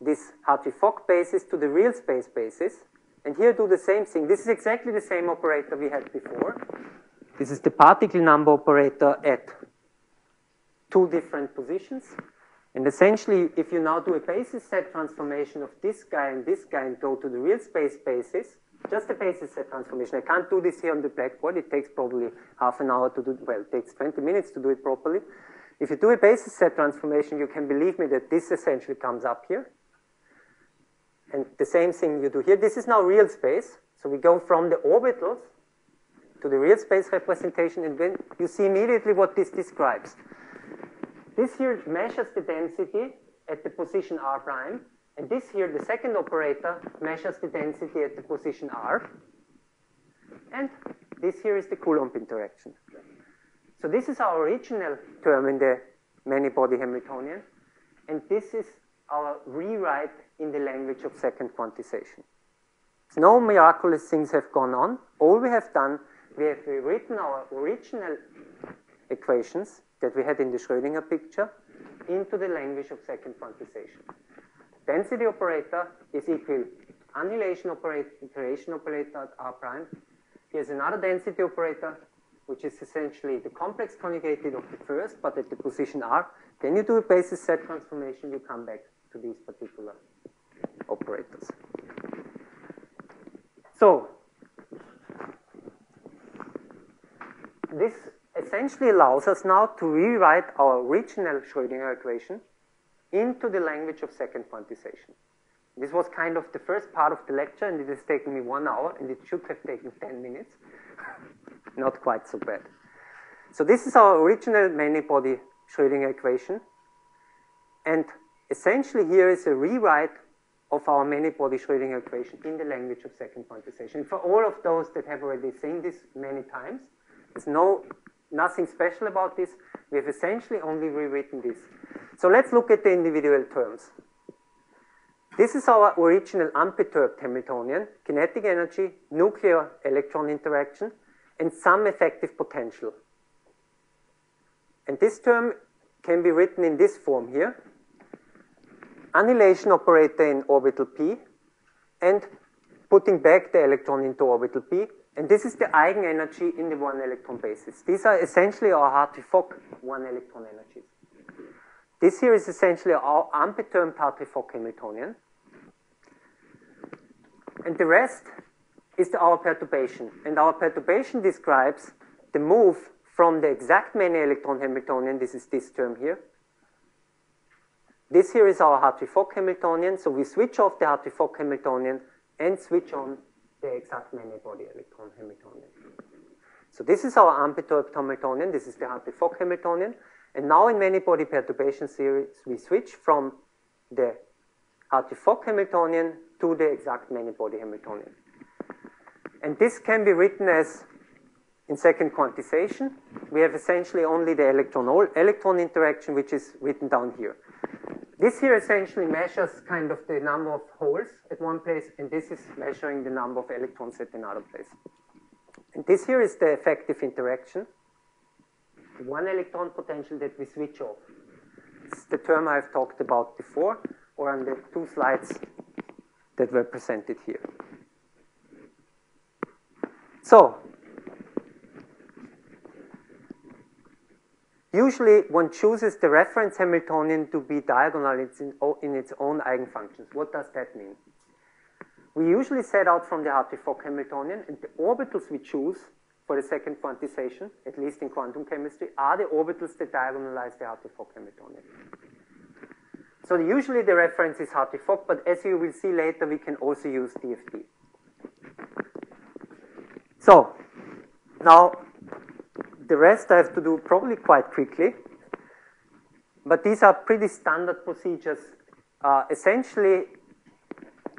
Speaker 1: this Hartree-Fock basis to the real space basis. And here do the same thing. This is exactly the same operator we had before. This is the particle number operator at two different positions. And essentially, if you now do a basis set transformation of this guy and this guy and go to the real space basis, just a basis set transformation. I can't do this here on the blackboard. It takes probably half an hour to do, well, it takes 20 minutes to do it properly. If you do a basis set transformation, you can believe me that this essentially comes up here. And the same thing you do here. This is now real space. So we go from the orbitals to the real space representation, and then you see immediately what this describes. This here measures the density at the position r prime, and this here, the second operator, measures the density at the position r. And this here is the Coulomb interaction. So this is our original term in the many-body Hamiltonian, and this is our rewrite in the language of second quantization. No miraculous things have gone on. All we have done, we have rewritten our original equations that we had in the Schrödinger picture into the language of second quantization. Density operator is equal annihilation operator, creation operator at r prime. Here's another density operator, which is essentially the complex conjugated of the first, but at the position r. Then you do a basis set transformation, you come back to these particular operators. So, this essentially allows us now to rewrite our original Schrödinger equation into the language of second quantization. This was kind of the first part of the lecture, and it has taken me one hour, and it should have taken 10 minutes. [LAUGHS] Not quite so bad. So this is our original many-body Schrödinger equation. And essentially here is a rewrite of our many-body Schrödinger equation in the language of second quantization. For all of those that have already seen this many times, there's no nothing special about this. We have essentially only rewritten this. So let's look at the individual terms. This is our original unperturbed Hamiltonian, kinetic energy, nuclear electron interaction, and some effective potential. And this term can be written in this form here annihilation operator in orbital p, and putting back the electron into orbital p. And this is the eigenenergy in the one electron basis. These are essentially our Hartree-Fock one electron energies. This here is essentially our unperturbed Hartree-Fock Hamiltonian. And the rest is our perturbation. And our perturbation describes the move from the exact many electron Hamiltonian, this is this term here. This here is our Hartree-Fock Hamiltonian, so we switch off the Hartree-Fock Hamiltonian and switch on the exact many-body electron Hamiltonian. So this is our unperturbed Hamiltonian, this is the Hartree-Fock Hamiltonian, and now in many-body perturbation series, we switch from the Hartree-Fock Hamiltonian to the exact many-body Hamiltonian. And this can be written as in second quantization. We have essentially only the electron-electron interaction, which is written down here. This here essentially measures kind of the number of holes at one place, and this is measuring the number of electrons at another place. And this here is the effective interaction, one electron potential that we switch off. It's the term I've talked about before, or on the two slides that were presented here. So, usually one chooses the reference Hamiltonian to be diagonal in, its own eigenfunctions. What does that mean? We usually set out from the Hartree-Fock Hamiltonian, and the orbitals we choose for the second quantization, at least in quantum chemistry, are the orbitals that diagonalize the Hartree-Fock Hamiltonian. So usually the reference is Hartree-Fock, but as you will see later, we can also use DFT. So, now the rest I have to do probably quite quickly, but these are pretty standard procedures. Uh, essentially,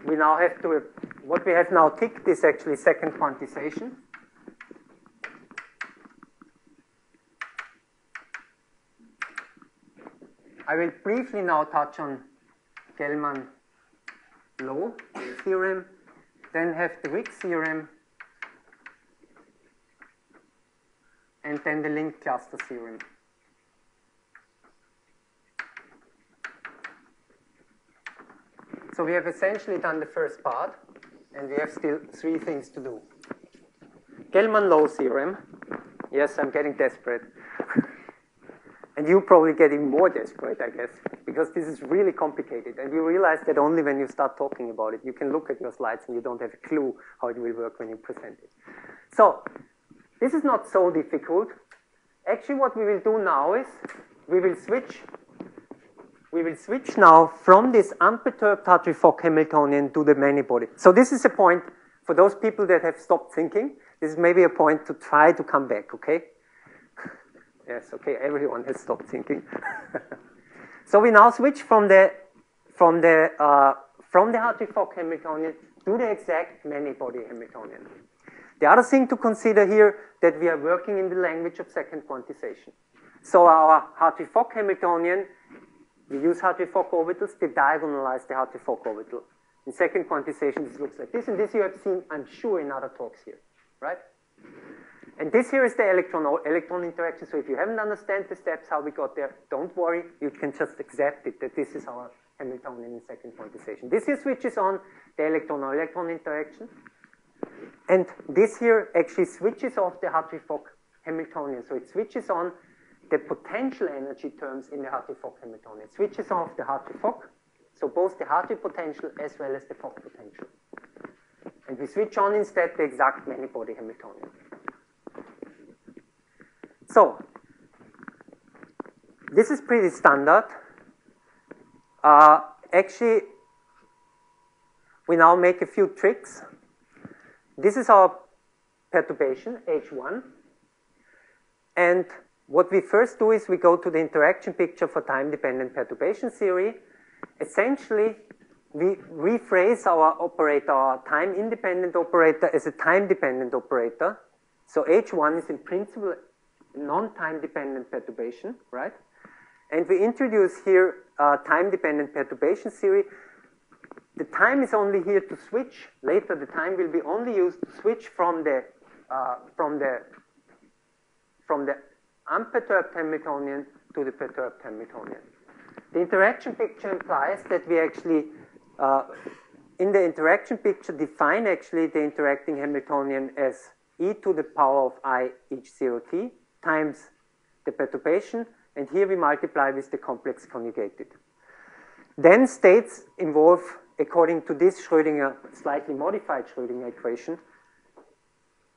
Speaker 1: we now have to, what we have now ticked is actually second quantization. I will briefly now touch on Gell-Mann theorem, then have the Wick theorem, and then the linked cluster theorem. So we have essentially done the first part, and we have still three things to do. Gell-Mann-Low theorem. Yes, I'm getting desperate. [LAUGHS] and you're probably getting more desperate, I guess, because this is really complicated. And you realize that only when you start talking about it, you can look at your slides and you don't have a clue how it will work when you present it. So this is not so difficult. Actually, what we will do now is we will switch. We will switch now from this unperturbed Hartree-Fock Hamiltonian to the many-body. So this is a point for those people that have stopped thinking. This is maybe a point to try to come back. Okay? [LAUGHS] yes. Okay. Everyone has stopped thinking. [LAUGHS] so we now switch from the from the uh, from the Hartree-Fock Hamiltonian to the exact many-body Hamiltonian. The other thing to consider here that we are working in the language of second quantization. So our Hartree-Fock Hamiltonian, we use Hartree-Fock orbitals, they diagonalize the Hartree-Fock orbital. In second quantization, this looks like this, and this you have seen, I'm sure, in other talks here, right? And this here is the electron-electron interaction, so if you haven't understand the steps, how we got there, don't worry, you can just accept it, that this is our Hamiltonian in second quantization. This here switches on the electron-electron interaction, and this here actually switches off the Hartree-Fock Hamiltonian. So it switches on the potential energy terms in the Hartree-Fock Hamiltonian. It switches off the Hartree-Fock, so both the Hartree potential as well as the Fock potential. And we switch on instead the exact many-body Hamiltonian. So, this is pretty standard. Uh, actually, we now make a few tricks. This is our perturbation, H1. And what we first do is we go to the interaction picture for time-dependent perturbation theory. Essentially, we rephrase our operator, our time-independent operator, as a time-dependent operator. So H1 is in principle non-time-dependent perturbation, right? And we introduce here time-dependent perturbation theory the time is only here to switch. Later, the time will be only used to switch from the uh, from the from the unperturbed Hamiltonian to the perturbed Hamiltonian. The interaction picture implies that we actually, uh, in the interaction picture, define actually the interacting Hamiltonian as e to the power of i h0 t times the perturbation, and here we multiply with the complex conjugated. Then states involve according to this Schrödinger, slightly modified Schrödinger equation,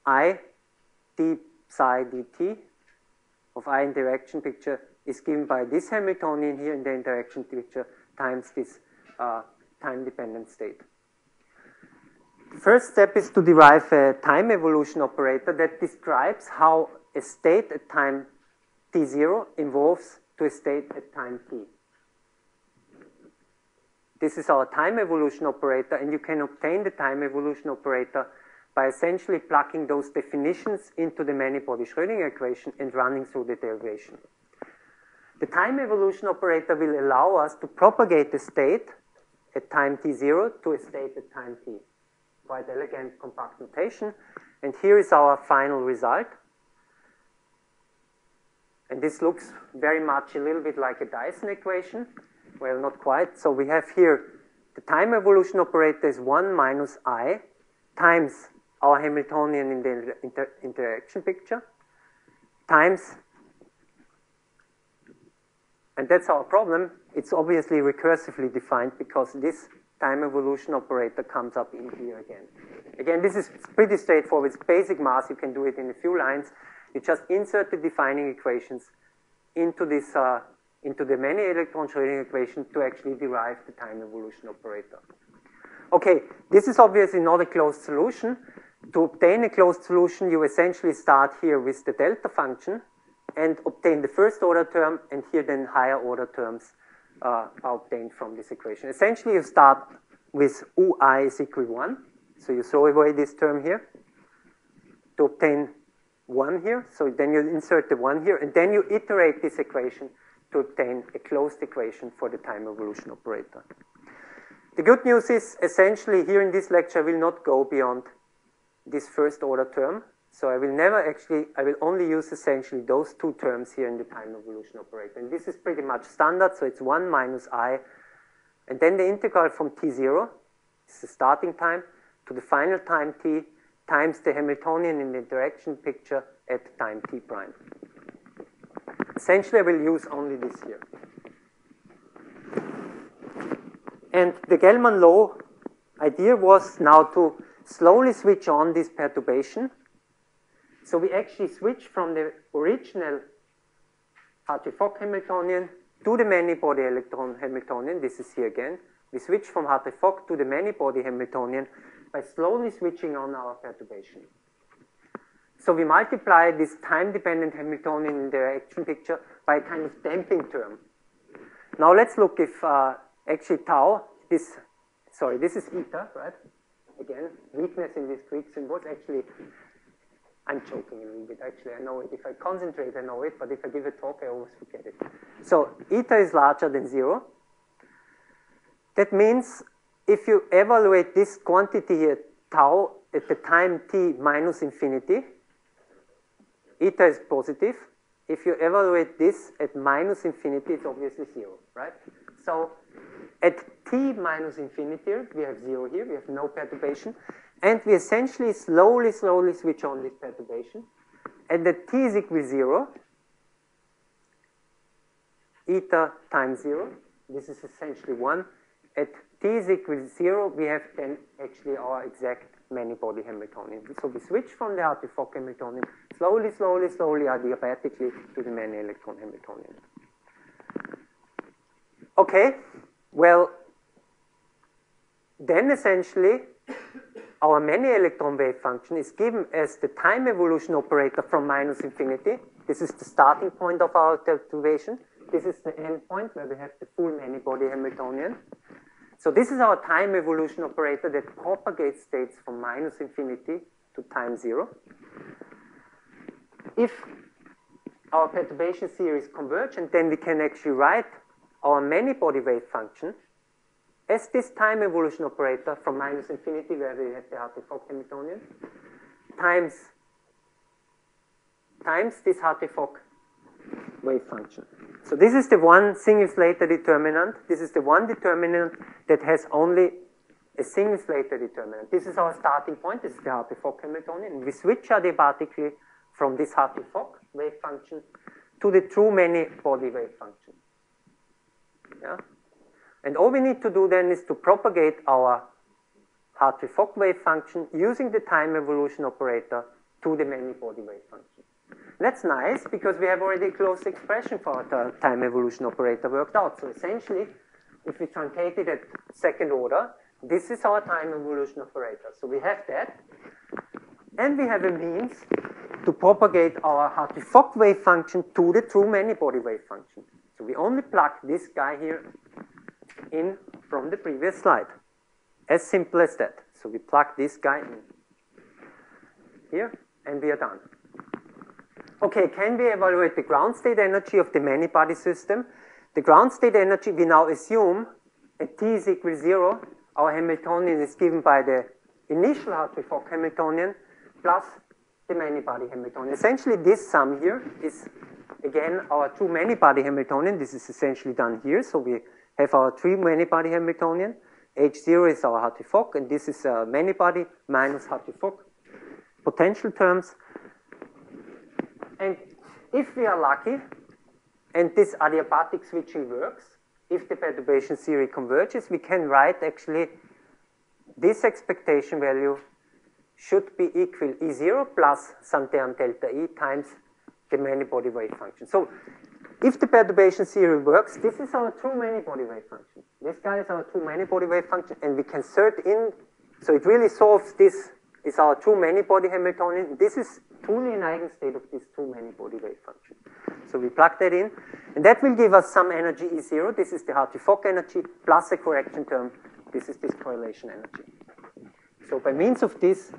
Speaker 1: I d psi dt of I interaction picture is given by this Hamiltonian here in the interaction picture times this uh, time-dependent state. The first step is to derive a time evolution operator that describes how a state at time t0 evolves to a state at time t. This is our time evolution operator, and you can obtain the time evolution operator by essentially plugging those definitions into the many-body Schrödinger equation and running through the derivation. The time evolution operator will allow us to propagate the state at time t0 to a state at time t. Quite elegant compact notation. And here is our final result. And this looks very much a little bit like a Dyson equation. Well, not quite. So we have here the time evolution operator is 1 minus i times our Hamiltonian in the inter interaction picture times, and that's our problem. It's obviously recursively defined because this time evolution operator comes up in here again. Again, this is pretty straightforward. It's basic math. You can do it in a few lines. You just insert the defining equations into this uh, into the many electron Schrödinger equation to actually derive the time evolution operator. Okay, this is obviously not a closed solution. To obtain a closed solution, you essentially start here with the delta function and obtain the first order term, and here then higher order terms uh, are obtained from this equation. Essentially, you start with ui is equal to 1, so you throw away this term here to obtain 1 here, so then you insert the 1 here, and then you iterate this equation to obtain a closed equation for the time evolution operator. The good news is, essentially, here in this lecture, I will not go beyond this first order term. So I will never actually, I will only use essentially those two terms here in the time evolution operator. And this is pretty much standard, so it's 1 minus i. And then the integral from t0, is the starting time, to the final time t, times the Hamiltonian in the interaction picture at time t prime. Essentially, I will use only this here. And the Gell-Mann-Low idea was now to slowly switch on this perturbation. So we actually switch from the original Hartree-Fock Hamiltonian to the many-body electron Hamiltonian. This is here again. We switch from Hartree-Fock to the many-body Hamiltonian by slowly switching on our perturbation. So we multiply this time-dependent Hamiltonian in the action picture by a kind of damping term. Now let's look if uh, actually tau, this, sorry, this is eta, right? Again, weakness in these Greek symbols. Actually, I'm joking a little bit. Actually, I know it. If I concentrate, I know it. But if I give a talk, I always forget it. So eta is larger than zero. That means if you evaluate this quantity here, tau, at the time t minus infinity, eta is positive. If you evaluate this at minus infinity, it's obviously zero, right? So at t minus infinity, we have zero here, we have no perturbation, and we essentially slowly, slowly switch on this perturbation. And at t is equal to zero, eta times zero, this is essentially one. At t is equal to zero, we have then actually our exact many-body Hamiltonian. So we switch from the Hartree-Fock Hamiltonian slowly, slowly, slowly, adiabatically to the many-electron Hamiltonian. Okay, well, then essentially, our many-electron wave function is given as the time evolution operator from minus infinity. This is the starting point of our derivation. This is the end point where we have the full many-body Hamiltonian. So this is our time evolution operator that propagates states from minus infinity to time zero. If our perturbation series converge, and then we can actually write our many-body wave function as this time evolution operator from minus infinity, where we have the Hartree-Fock Hamiltonian, times, times this Hartree-Fock wave function. So this is the one single Slater determinant. This is the one determinant that has only a single Slater determinant. This is our starting point. This is the Hartree-Fock Hamiltonian. We switch adiabatically from this Hartree-Fock wave function to the true many-body wave function. Yeah? And all we need to do then is to propagate our Hartree-Fock wave function using the time evolution operator to the many-body wave function. That's nice because we have already a closed expression for our time evolution operator worked out. So essentially, if we truncate it at second order, this is our time evolution operator. So we have that. And we have a means to propagate our Hartree-Fock wave function to the true many-body wave function. So we only plug this guy here in from the previous slide. As simple as that. So we plug this guy in here, and we are done. Okay, can we evaluate the ground state energy of the many-body system? The ground state energy, we now assume at t is equal to zero, our Hamiltonian is given by the initial Hartree-Fock Hamiltonian plus the many-body Hamiltonian. Essentially, this sum here is, again, our true many-body Hamiltonian. This is essentially done here. So we have our three many-body Hamiltonian. H0 is our Hartree-Fock, and this is uh, a many-body minus Hartree-Fock potential terms. And if we are lucky, and this adiabatic switching works, if the perturbation theory converges, we can write actually this expectation value should be equal E0 plus some term delta E times the many-body wave function. So if the perturbation theory works, this is our true many-body wave function. This guy is our true many-body wave function, and we can insert in, so it really solves this, is our true many-body Hamiltonian. This is truly an eigenstate of this true many-body wave function. So we plug that in, and that will give us some energy E0. This is the Hartree-Fock energy, plus a correction term. This is this correlation energy. So by means of this,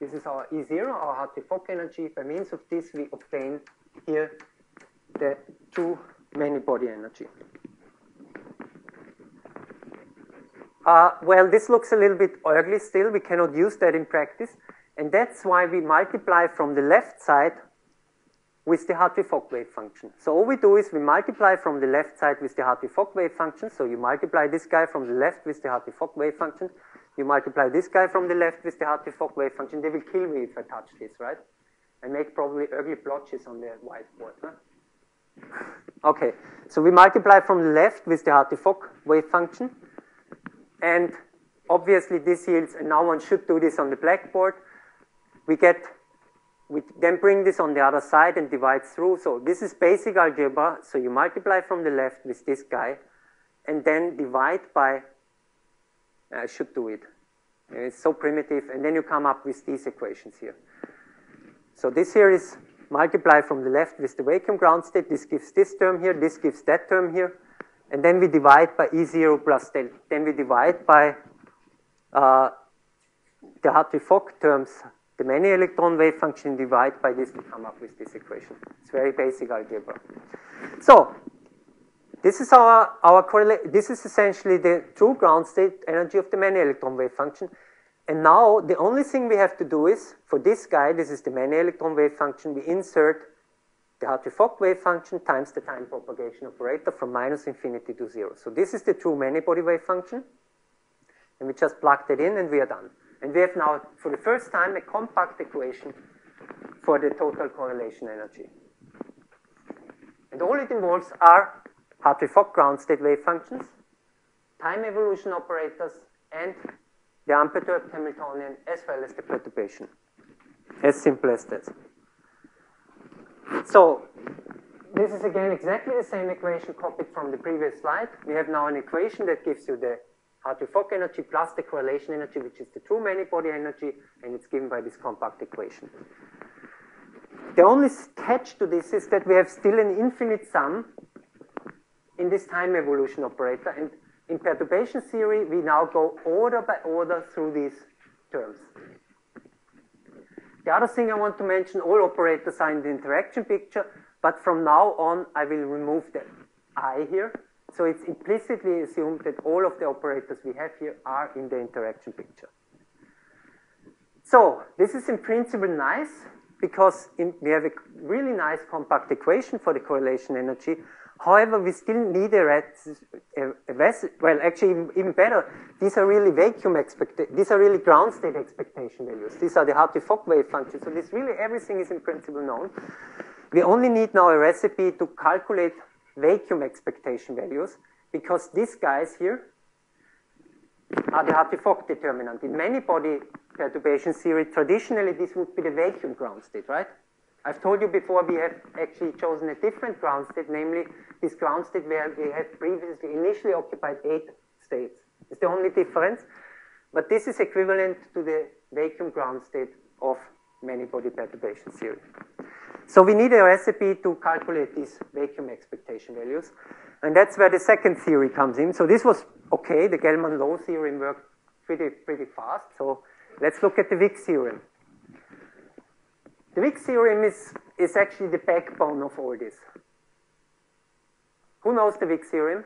Speaker 1: this is our E0, our Hartree-Fock energy. By means of this, we obtain here the true many-body energy. Uh, well, this looks a little bit ugly still. We cannot use that in practice. And that's why we multiply from the left side with the Hartree-Fock wave function. So all we do is we multiply from the left side with the Hartree-Fock wave function. So you multiply this guy from the left with the Hartree-Fock wave function. You multiply this guy from the left with the Hartree-Fock wave function. They will kill me if I touch this, right? I make probably ugly blotches on the whiteboard. Huh? Okay, so we multiply from the left with the Hartree-Fock wave function. And obviously this yields, and now one should do this on the blackboard. We get, we then bring this on the other side and divide through. So this is basic algebra. So you multiply from the left with this guy and then divide by, I should do it. It's so primitive. And then you come up with these equations here. So this here is multiply from the left with the vacuum ground state. This gives this term here. This gives that term here. And then we divide by E0 plus delta. Then we divide by uh, the Hartree-Fock terms, the many electron wave function, divide by this to come up with this equation. It's very basic algebra. So this is our, our correlate. This is essentially the true ground state energy of the many electron wave function. And now the only thing we have to do is, for this guy, this is the many electron wave function, we insert the Hartree-Fock wave function times the time propagation operator from minus infinity to zero. So this is the true many-body wave function. And we just plug that in and we are done. And we have now, for the first time, a compact equation for the total correlation energy. And all it involves are Hartree-Fock ground state wave functions, time evolution operators, and the unperturbed Hamiltonian as well as the perturbation. As simple as that. So this is again exactly the same equation copied from the previous slide. We have now an equation that gives you the Hartree-Fock energy plus the correlation energy, which is the true many-body energy, and it's given by this compact equation. The only catch to this is that we have still an infinite sum in this time evolution operator, and in perturbation theory, we now go order by order through these terms. The other thing I want to mention, all operators are in the interaction picture, but from now on, I will remove the I here. So it's implicitly assumed that all of the operators we have here are in the interaction picture. So this is in principle nice because in, we have a really nice compact equation for the correlation energy, However, we still need a, vessel. Well, actually, even, even, better, these are really vacuum expectations. These are really ground state expectation values. These are the Hartree-Fock wave functions. So this really, everything is in principle known. We only need now a recipe to calculate vacuum expectation values because these guys here are the Hartree-Fock determinant. In many body perturbation theory, traditionally this would be the vacuum ground state, right? I've told you before we have actually chosen a different ground state, namely this ground state where we have previously initially occupied eight states. It's the only difference. But this is equivalent to the vacuum ground state of many-body perturbation theory. So we need a recipe to calculate these vacuum expectation values. And that's where the second theory comes in. So this was okay. The Gell-Mann-Low theorem worked pretty, pretty fast. So let's look at the Wick theorem. The Wick theorem is, is actually the backbone of all this. Who knows the Wick theorem?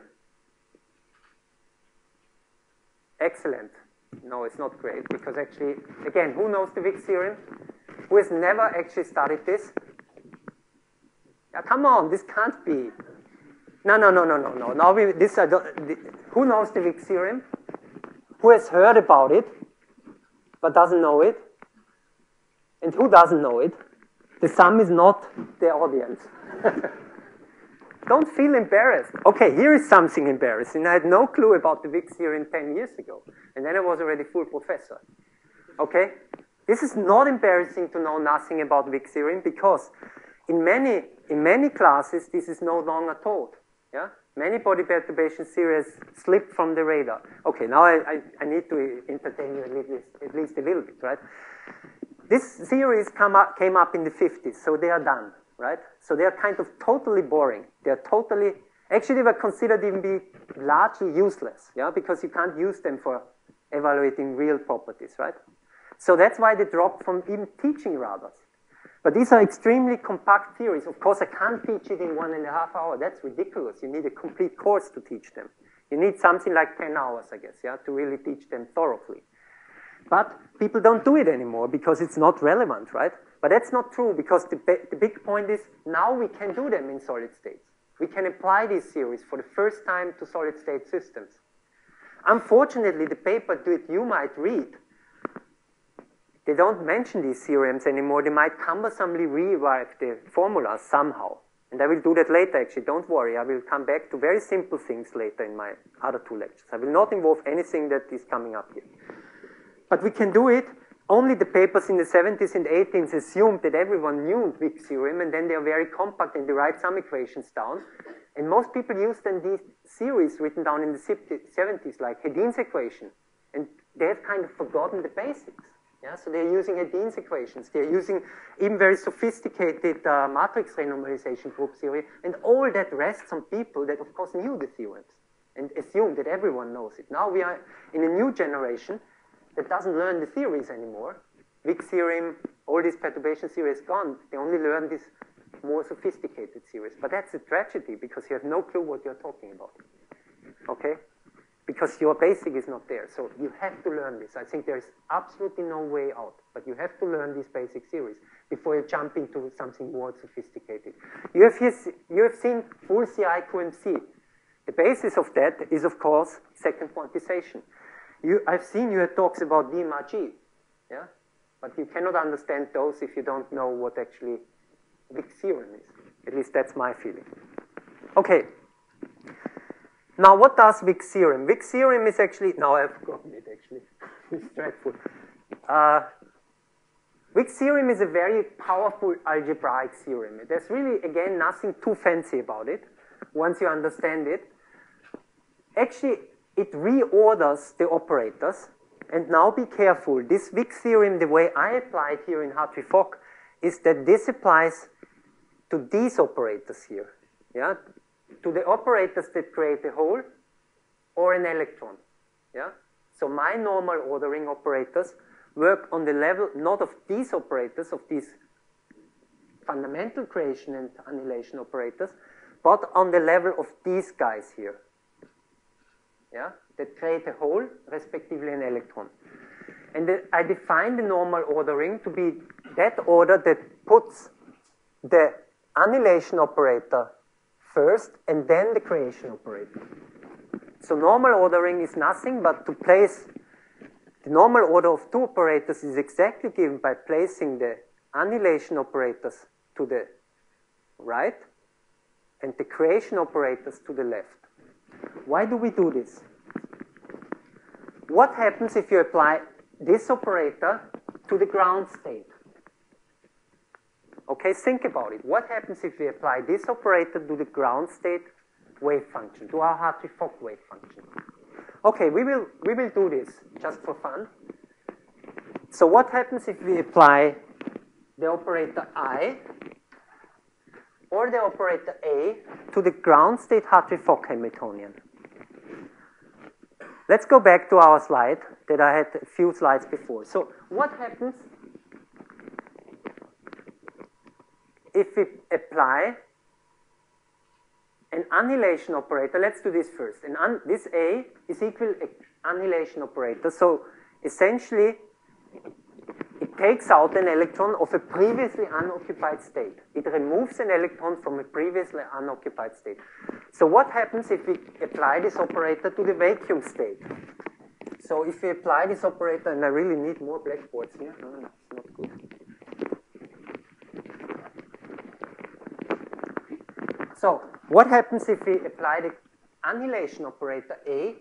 Speaker 1: Excellent. No, it's not great because actually, again, who knows the Wick theorem? Who has never actually studied this? Yeah, come on, this can't be. No, no, no, no, no, no. Now we, this, uh, the, who knows the Wick theorem? Who has heard about it, but doesn't know it? And who doesn't know it? The sum is not the audience. [LAUGHS] Don't feel embarrassed. Okay, here is something embarrassing. I had no clue about the Wick theorem 10 years ago, and then I was already full professor. Okay? This is not embarrassing to know nothing about Wick theorem because in many, in many classes, this is no longer taught. Yeah? Many body perturbation theories slip from the radar. Okay, now I, I, I need to entertain you at least, at least a little bit, right? This theories come up, came up in the 50s, so they are done right? So they are kind of totally boring. They are totally, actually they were considered even be largely useless, yeah, because you can't use them for evaluating real properties, right? So that's why they dropped from even teaching radars. But these are extremely compact theories. Of course, I can't teach it in one and a half hour. That's ridiculous. You need a complete course to teach them. You need something like 10 hours, I guess, yeah, to really teach them thoroughly. But people don't do it anymore because it's not relevant, right? But that's not true because the, the big point is now we can do them in solid states. We can apply these theories for the first time to solid state systems. Unfortunately, the paper that you might read, they don't mention these theorems anymore. They might cumbersomely rewrite the formulas somehow. And I will do that later, actually. Don't worry. I will come back to very simple things later in my other two lectures. I will not involve anything that is coming up here. But we can do it only the papers in the 70s and 80s assumed that everyone knew Wick theorem, and then they are very compact and they write some equations down. And most people use then these series written down in the 70s, like Hedin's equation, and they have kind of forgotten the basics. Yeah, so they're using Hedin's equations. They're using even very sophisticated uh, matrix renormalization group theory, and all that rests on people that, of course, knew the theorems and assumed that everyone knows it. Now we are in a new generation that doesn't learn the theories anymore. Wick theorem, all these perturbation theories gone. They only learn these more sophisticated theories. But that's a tragedy because you have no clue what you're talking about. Okay? Because your basic is not there. So you have to learn this. I think there's absolutely no way out. But you have to learn these basic theories before you jump into something more sophisticated. You have, here, you have seen full CI QMC. The basis of that is, of course, second quantization. You, I've seen you talks about DMRG, yeah? But you cannot understand those if you don't know what actually Wick theorem is. At least that's my feeling. Okay. Now, what does Wick theorem? Wick theorem is actually, now I've forgotten it actually. [LAUGHS] it's dreadful. Uh, theorem is a very powerful algebraic theorem. There's really, again, nothing too fancy about it once you understand it. Actually, it reorders the operators. And now be careful. This Wick theorem, the way I apply it here in Hartree-Fock, is that this applies to these operators here. Yeah? To the operators that create a hole or an electron. Yeah? So my normal ordering operators work on the level not of these operators, of these fundamental creation and annihilation operators, but on the level of these guys here yeah, that create a hole, respectively an electron. And the, I define the normal ordering to be that order that puts the annihilation operator first and then the creation operator. So normal ordering is nothing but to place the normal order of two operators is exactly given by placing the annihilation operators to the right and the creation operators to the left. Why do we do this? What happens if you apply this operator to the ground state? Okay, think about it. What happens if we apply this operator to the ground state wave function, to our Hartree-Fock wave function? Okay, we will, we will do this just for fun. So what happens if we apply the operator I or the operator A to the ground state Hartree-Fock Hamiltonian? Let's go back to our slide that I had a few slides before. So what happens if we apply an annihilation operator, let's do this first. this A is equal to annihilation operator. So essentially, it takes out an electron of a previously unoccupied state. It removes an electron from a previously unoccupied state. So what happens if we apply this operator to the vacuum state? So if we apply this operator, and I really need more blackboards here, no, no, it's not good. So what happens if we apply the annihilation operator A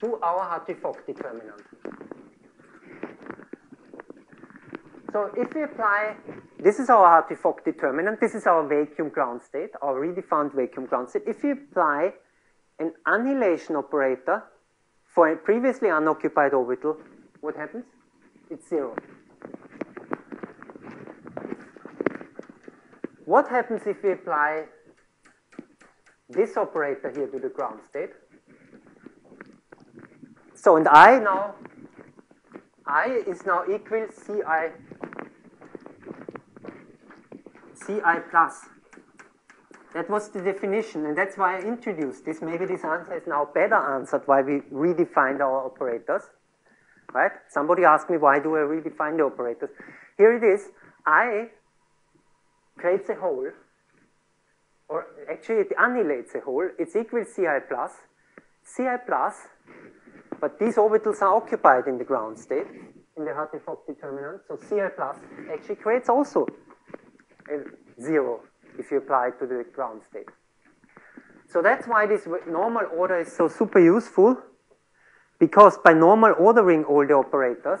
Speaker 1: to our Hartree-Fock determinant? So if we apply, this is our Hartree-Fock determinant, this is our vacuum ground state, our redefined vacuum ground state. If we apply an annihilation operator for a previously unoccupied orbital, what happens? It's zero. What happens if we apply this operator here to the ground state? So, and I now, I is now equal Ci Ci plus. That was the definition, and that's why I introduced this. Maybe this answer is now better answered why we redefined our operators. Right? Somebody asked me why do I redefine the operators. Here it is. I creates a hole, or actually it annihilates a hole. It's equal Ci plus. Ci plus, but these orbitals are occupied in the ground state, in the Hartree-Fock determinant. So Ci plus actually creates also zero if you apply it to the ground state. So that's why this normal order is so super useful, because by normal ordering all the operators,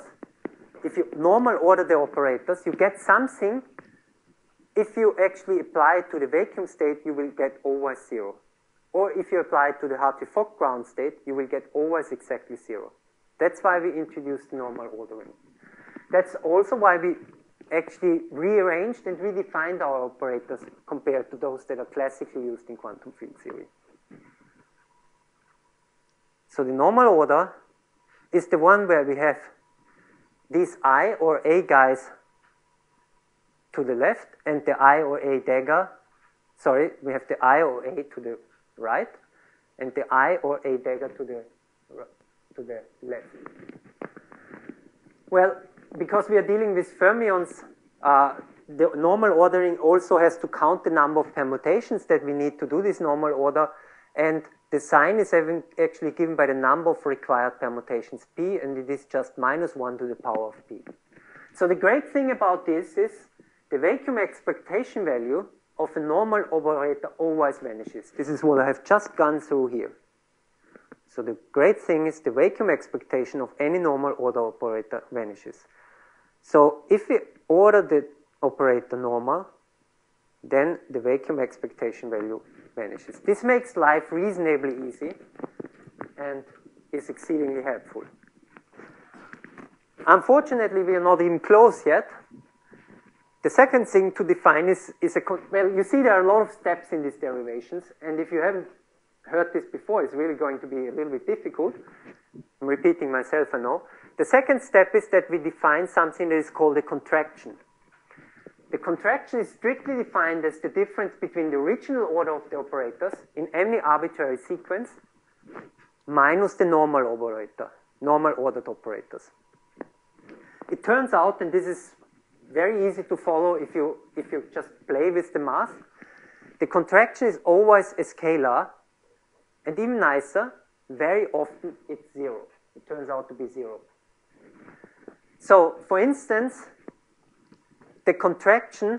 Speaker 1: if you normal order the operators, you get something. If you actually apply it to the vacuum state, you will get always zero. Or if you apply it to the Hartree-Fock ground state, you will get always exactly zero. That's why we introduced normal ordering. That's also why we actually rearranged and redefined our operators compared to those that are classically used in quantum field theory. So the normal order is the one where we have these I or A guys to the left and the I or A dagger, sorry, we have the I or A to the right and the I or A dagger to the, to the left. Well, because we are dealing with fermions, uh, the normal ordering also has to count the number of permutations that we need to do this normal order, and the sign is actually given by the number of required permutations p, and it is just minus 1 to the power of p. So the great thing about this is the vacuum expectation value of a normal operator always vanishes. This is what I have just gone through here. So the great thing is the vacuum expectation of any normal order operator vanishes. So if we order the operator normal, then the vacuum expectation value vanishes. This makes life reasonably easy and is exceedingly helpful. Unfortunately, we are not even close yet. The second thing to define is, is a, well, you see there are a lot of steps in these derivations, and if you haven't heard this before, it's really going to be a little bit difficult. I'm repeating myself, I know. The second step is that we define something that is called a contraction. The contraction is strictly defined as the difference between the original order of the operators in any arbitrary sequence minus the normal operator, normal ordered operators. It turns out, and this is very easy to follow if you, if you just play with the math, the contraction is always a scalar, and even nicer, very often it's zero. It turns out to be zero. So, for instance, the contraction,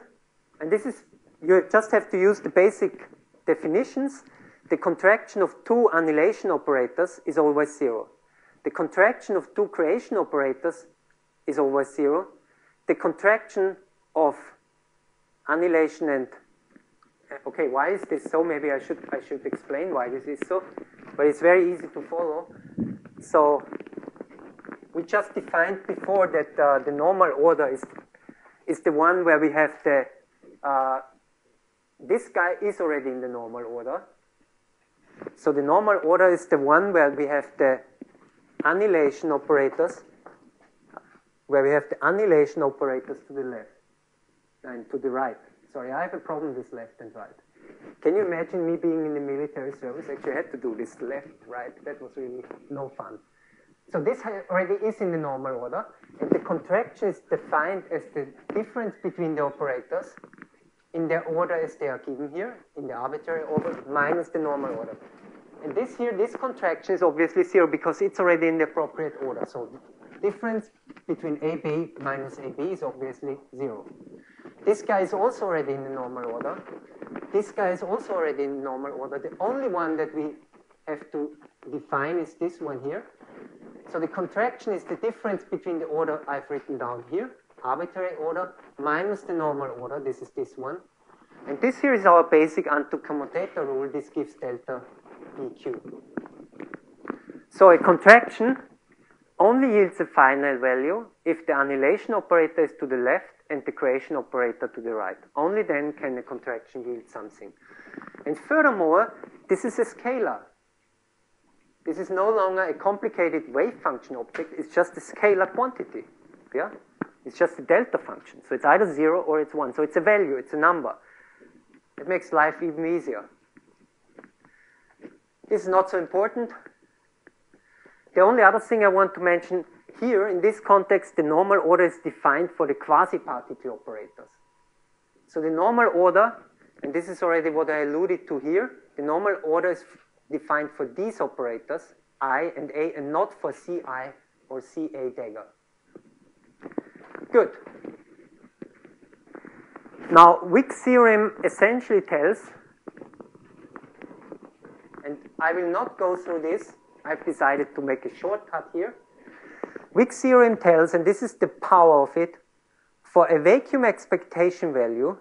Speaker 1: and this is, you just have to use the basic definitions. The contraction of two annihilation operators is always zero. The contraction of two creation operators is always zero. The contraction of annihilation and uh, okay, why is this so? Maybe I should I should explain why this is so, but it's very easy to follow. So we just defined before that uh, the normal order is is the one where we have the uh, this guy is already in the normal order. So the normal order is the one where we have the annihilation operators, where we have the annihilation operators to the left and to the right. Sorry, I have a problem with left and right. Can you imagine me being in the military service? Actually, I had to do this left, right. That was really no fun. So this already is in the normal order, and the contraction is defined as the difference between the operators in their order as they are given here, in the arbitrary order, minus the normal order. And this here, this contraction is obviously zero because it's already in the appropriate order. So the difference between AB minus AB is obviously zero. This guy is also already in the normal order. This guy is also already in normal order. The only one that we have to define is this one here. So the contraction is the difference between the order I've written down here arbitrary order minus the normal order. This is this one. And this here is our basic anticommutator rule. This gives delta EQ. So a contraction only yields a final value if the annihilation operator is to the left and the creation operator to the right. Only then can a contraction yield something. And furthermore, this is a scalar. This is no longer a complicated wave function object, it's just a scalar quantity. Yeah? It's just a delta function. So it's either zero or it's one. So it's a value, it's a number. It makes life even easier. This is not so important. The only other thing I want to mention here, in this context, the normal order is defined for the quasi-particle operators. So the normal order, and this is already what I alluded to here, the normal order is defined for these operators, I and A, and not for Ci or Ca dagger. Good. Now, Wick's theorem essentially tells, and I will not go through this, I've decided to make a shortcut here. Wick's theorem tells, and this is the power of it, for a vacuum expectation value,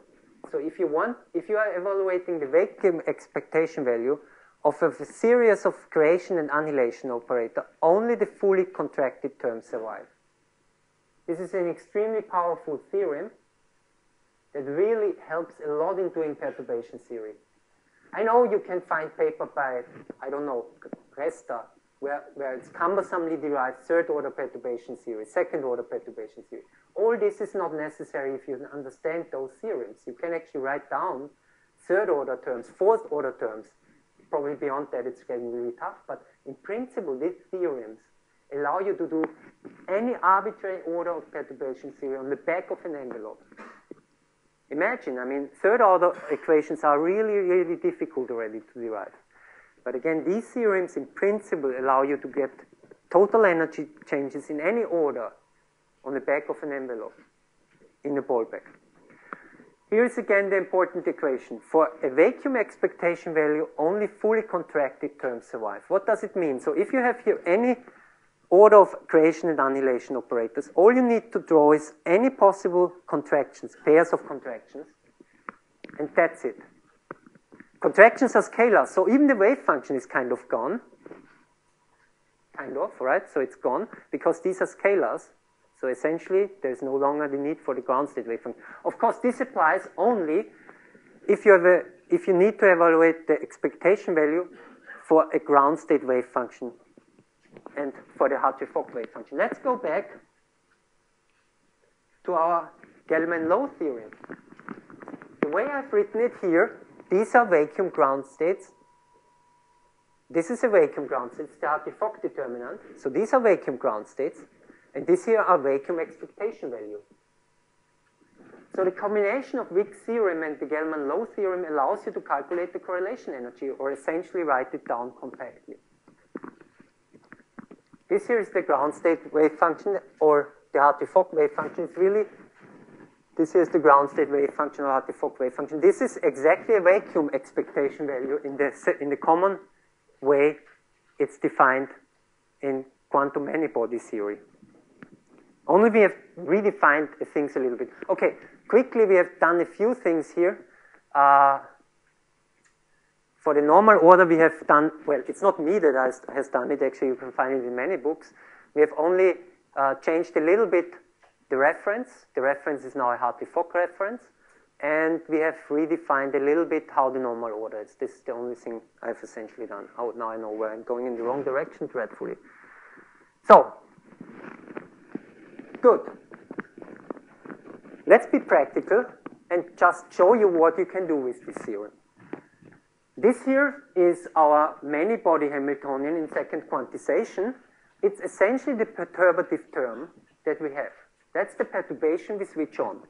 Speaker 1: so if you want, if you are evaluating the vacuum expectation value of a series of creation and annihilation operator, only the fully contracted terms survive. This is an extremely powerful theorem that really helps a lot in doing perturbation theory. I know you can find paper by, I don't know, Resta, where, where it's cumbersomely derived third order perturbation theory, second order perturbation theory. All this is not necessary if you understand those theorems. You can actually write down third order terms, fourth order terms. Probably beyond that it's getting really tough, but in principle, these theorems allow you to do any arbitrary order of perturbation theory on the back of an envelope. Imagine, I mean, third order equations are really, really difficult already to derive. But again, these theorems in principle allow you to get total energy changes in any order on the back of an envelope in a ball bag. Here's again the important equation. For a vacuum expectation value, only fully contracted terms survive. What does it mean? So if you have here any order of creation and annihilation operators. All you need to draw is any possible contractions, pairs of contractions, and that's it. Contractions are scalars, so even the wave function is kind of gone. Kind of, right? So it's gone because these are scalars. So essentially, there's no longer the need for the ground state wave function. Of course, this applies only if you, have a, if you need to evaluate the expectation value for a ground state wave function and for the Hartree-Fock wave function. Let's go back to our Gell-Mann-Low theorem. The way I've written it here, these are vacuum ground states. This is a vacuum ground state, the Hartree-Fock determinant. So these are vacuum ground states, and this here are vacuum expectation value. So the combination of Wick's theorem and the Gell-Mann-Low theorem allows you to calculate the correlation energy, or essentially write it down compactly. This here is the ground state wave function, or the Hartree-Fock wave function. It's really, this is the ground state wave function or Hartree-Fock wave function. This is exactly a vacuum expectation value in the, in the common way it's defined in quantum many-body theory. Only we have redefined things a little bit. Okay, quickly we have done a few things here. Uh, for the normal order we have done, well, it's not me that has, has done it, actually you can find it in many books. We have only uh, changed a little bit the reference. The reference is now a Hartree-Fock reference. And we have redefined a little bit how the normal order is. This is the only thing I've essentially done. Oh, now I know where I'm going in the wrong direction dreadfully. So, good. Let's be practical and just show you what you can do with this theorem. This here is our many-body Hamiltonian in second quantization. It's essentially the perturbative term that we have. That's the perturbation we switch on.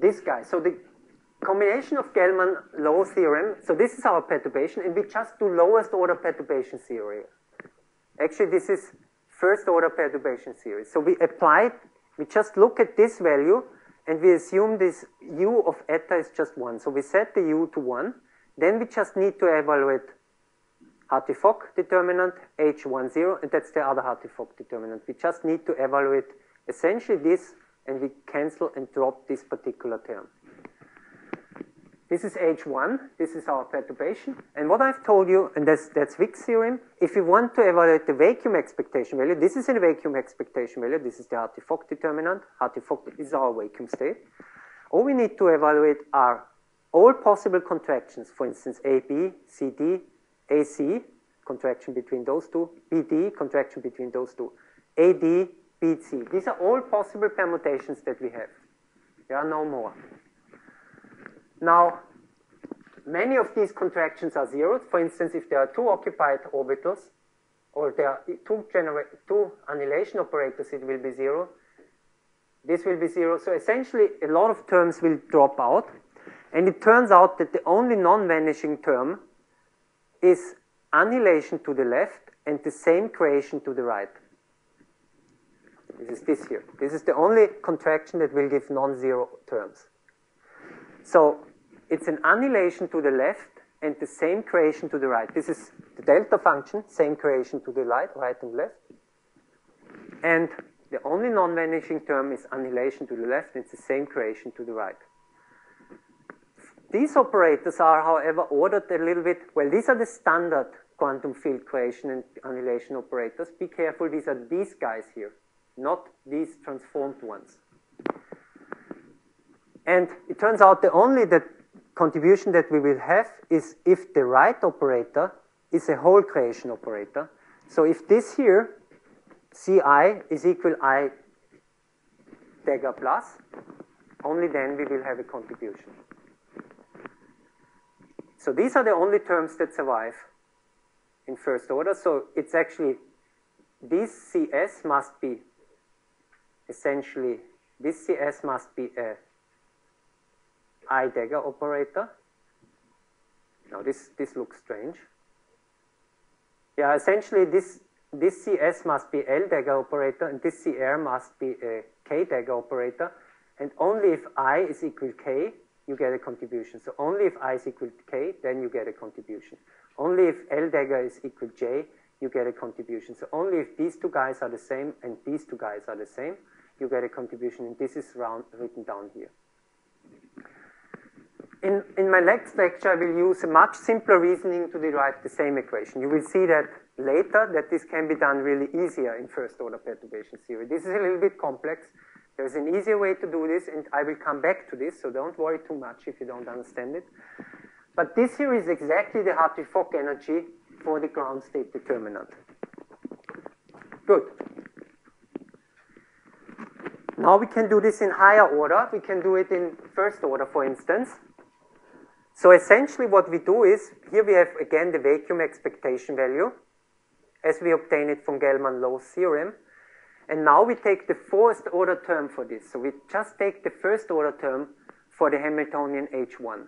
Speaker 1: This guy. So the combination of Gell-Mann-Low theorem, so this is our perturbation, and we just do lowest order perturbation theory. Actually, this is first order perturbation theory. So we apply, we just look at this value, and we assume this u of eta is just 1. So we set the u to 1. Then we just need to evaluate Hartree-Fock determinant, H10, and that's the other Hartree-Fock determinant. We just need to evaluate essentially this, and we cancel and drop this particular term. This is H1, this is our perturbation. And what I've told you, and that's, that's Wick's theorem, if you want to evaluate the vacuum expectation value, this is a vacuum expectation value, this is the Hartree-Fock determinant, Hartree-Fock is our vacuum state. All we need to evaluate are all possible contractions, for instance, AB, CD, AC, contraction between those two, BD, contraction between those two, AD, BC. These are all possible permutations that we have. There are no more. Now, many of these contractions are zeros. For instance, if there are two occupied orbitals, or there are two, two annihilation operators, it will be zero. This will be zero. So essentially, a lot of terms will drop out. And it turns out that the only non-vanishing term is annihilation to the left and the same creation to the right. This is this here. This is the only contraction that will give non-zero terms. So it's an annihilation to the left and the same creation to the right. This is the delta function, same creation to the right, right and left. And the only non-vanishing term is annihilation to the left, it's the same creation to the right. These operators are, however, ordered a little bit, well, these are the standard quantum field creation and annihilation operators. Be careful, these are these guys here, not these transformed ones. And it turns out the only contribution that we will have is if the right operator is a whole creation operator. So if this here, Ci is equal I dagger plus, only then we will have a contribution. So these are the only terms that survive in first order. So it's actually, this Cs must be essentially, this Cs must be a I dagger operator. Now this, this looks strange. Yeah, essentially this, this CS must be L dagger operator and this CR must be a K dagger operator. And only if I is equal to K, you get a contribution. So only if I is equal to K, then you get a contribution. Only if L dagger is equal to J, you get a contribution. So only if these two guys are the same and these two guys are the same, you get a contribution. And this is round, written down here. In, in my next lecture, I will use a much simpler reasoning to derive the same equation. You will see that later that this can be done really easier in first order perturbation theory. This is a little bit complex. There's an easier way to do this, and I will come back to this, so don't worry too much if you don't understand it. But this here is exactly the Hartree-Fock energy for the ground state determinant. Good. Now we can do this in higher order. We can do it in first order, for instance. So essentially what we do is, here we have again the vacuum expectation value, as we obtain it from Gell-Mann-Low theorem. And now we take the first order term for this. So we just take the first order term for the Hamiltonian H1,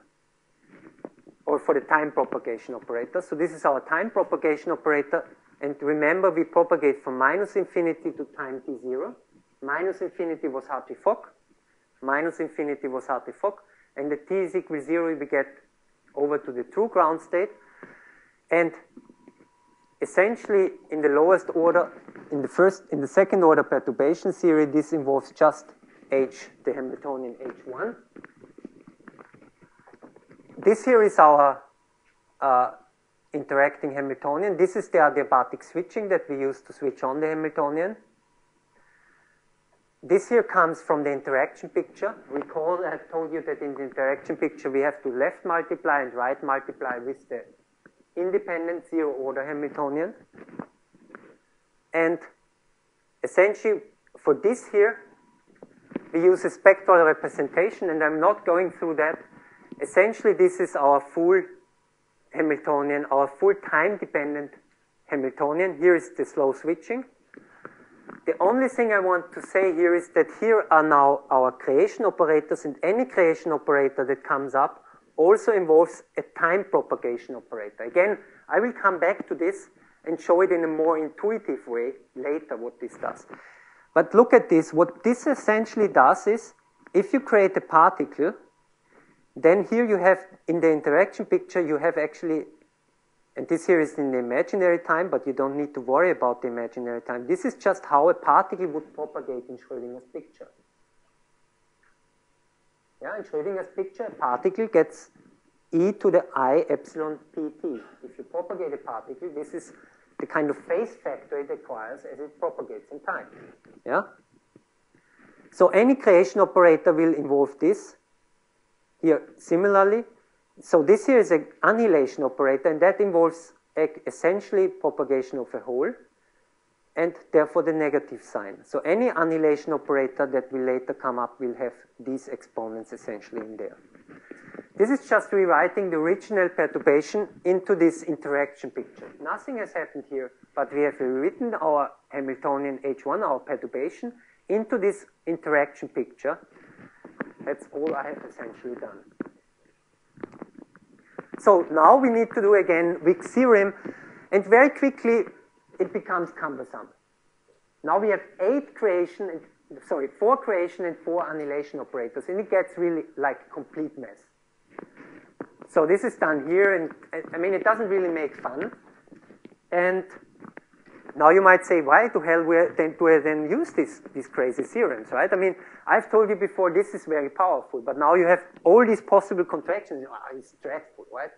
Speaker 1: or for the time propagation operator. So this is our time propagation operator. And remember, we propagate from minus infinity to time t0. Minus infinity was Hartree-Fock. Minus infinity was Hartree-Fock and the t is equal to 0, we get over to the true ground state. And essentially in the lowest order, in the first, in the second order perturbation theory, this involves just H, the Hamiltonian H1. This here is our uh, interacting Hamiltonian. This is the adiabatic switching that we use to switch on the Hamiltonian. This here comes from the interaction picture. Recall I told you that in the interaction picture we have to left multiply and right multiply with the independent zero order Hamiltonian. And essentially for this here, we use a spectral representation and I'm not going through that. Essentially this is our full Hamiltonian, our full time dependent Hamiltonian. Here is the slow switching. The only thing I want to say here is that here are now our creation operators and any creation operator that comes up also involves a time propagation operator. Again, I will come back to this and show it in a more intuitive way later what this does. But look at this. What this essentially does is, if you create a particle, then here you have, in the interaction picture, you have actually, and this here is in the imaginary time, but you don't need to worry about the imaginary time. This is just how a particle would propagate in Schrödinger's picture. Yeah, in Schrödinger's picture, a particle gets e to the i epsilon pt. If you propagate a particle, this is the kind of phase factor it acquires as it propagates in time. Yeah? So any creation operator will involve this. Here, similarly, so this here is an annihilation operator, and that involves essentially propagation of a hole, and therefore the negative sign. So any annihilation operator that will later come up will have these exponents essentially in there. This is just rewriting the original perturbation into this interaction picture. Nothing has happened here, but we have rewritten our Hamiltonian H1, our perturbation, into this interaction picture. That's all I have essentially done. So now we need to do again Wick's theorem, and very quickly it becomes cumbersome. Now we have eight creation, and, sorry, four creation and four annihilation operators, and it gets really like complete mess. So this is done here, and I mean, it doesn't really make fun. And now you might say, why the hell do I then use this, these crazy theorems, right? I mean, I've told you before this is very powerful, but now you have all these possible contractions. Oh, it's dreadful, right?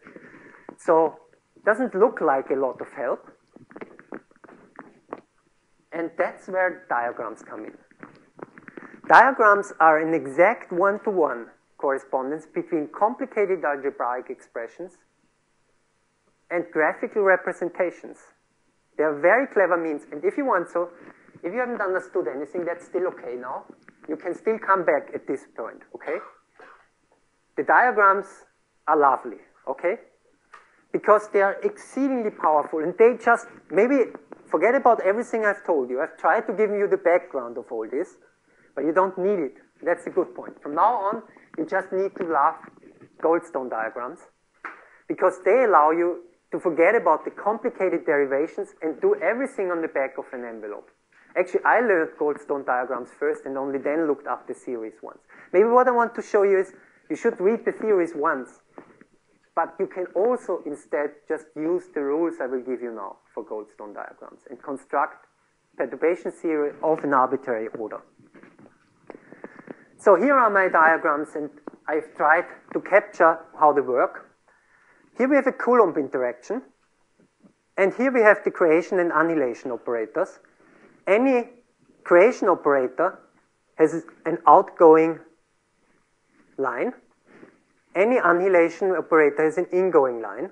Speaker 1: So it doesn't look like a lot of help. And that's where diagrams come in. Diagrams are an exact one-to-one -one correspondence between complicated algebraic expressions and graphical representations. They are very clever means, and if you want so, if you haven't understood anything, that's still okay now. You can still come back at this point, okay? The diagrams are lovely, okay? Because they are exceedingly powerful, and they just, maybe forget about everything I've told you. I've tried to give you the background of all this, but you don't need it. That's a good point. From now on, you just need to love Goldstone diagrams because they allow you to forget about the complicated derivations and do everything on the back of an envelope. Actually, I learned Goldstone diagrams first and only then looked up the theories once. Maybe what I want to show you is you should read the theories once, but you can also instead just use the rules I will give you now for Goldstone diagrams and construct perturbation theory of an arbitrary order. So here are my diagrams, and I've tried to capture how they work. Here we have a Coulomb interaction, and here we have the creation and annihilation operators. Any creation operator has an outgoing line. Any annihilation operator has an ingoing line.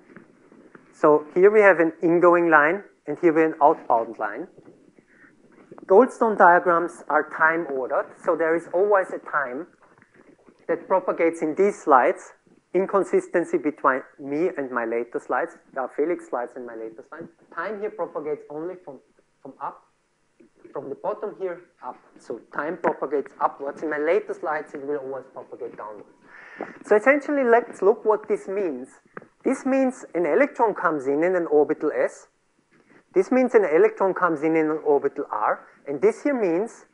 Speaker 1: So here we have an ingoing line, and here we have an outbound line. Goldstone diagrams are time ordered, so there is always a time that propagates in these slides, inconsistency between me and my later slides. There are Felix slides and my later slides. Time here propagates only from, from up, from the bottom here up. So time propagates upwards. In my later slides, it will always propagate downwards. So essentially, let's look what this means. This means an electron comes in in an orbital s. This means an electron comes in in an orbital r. And this here means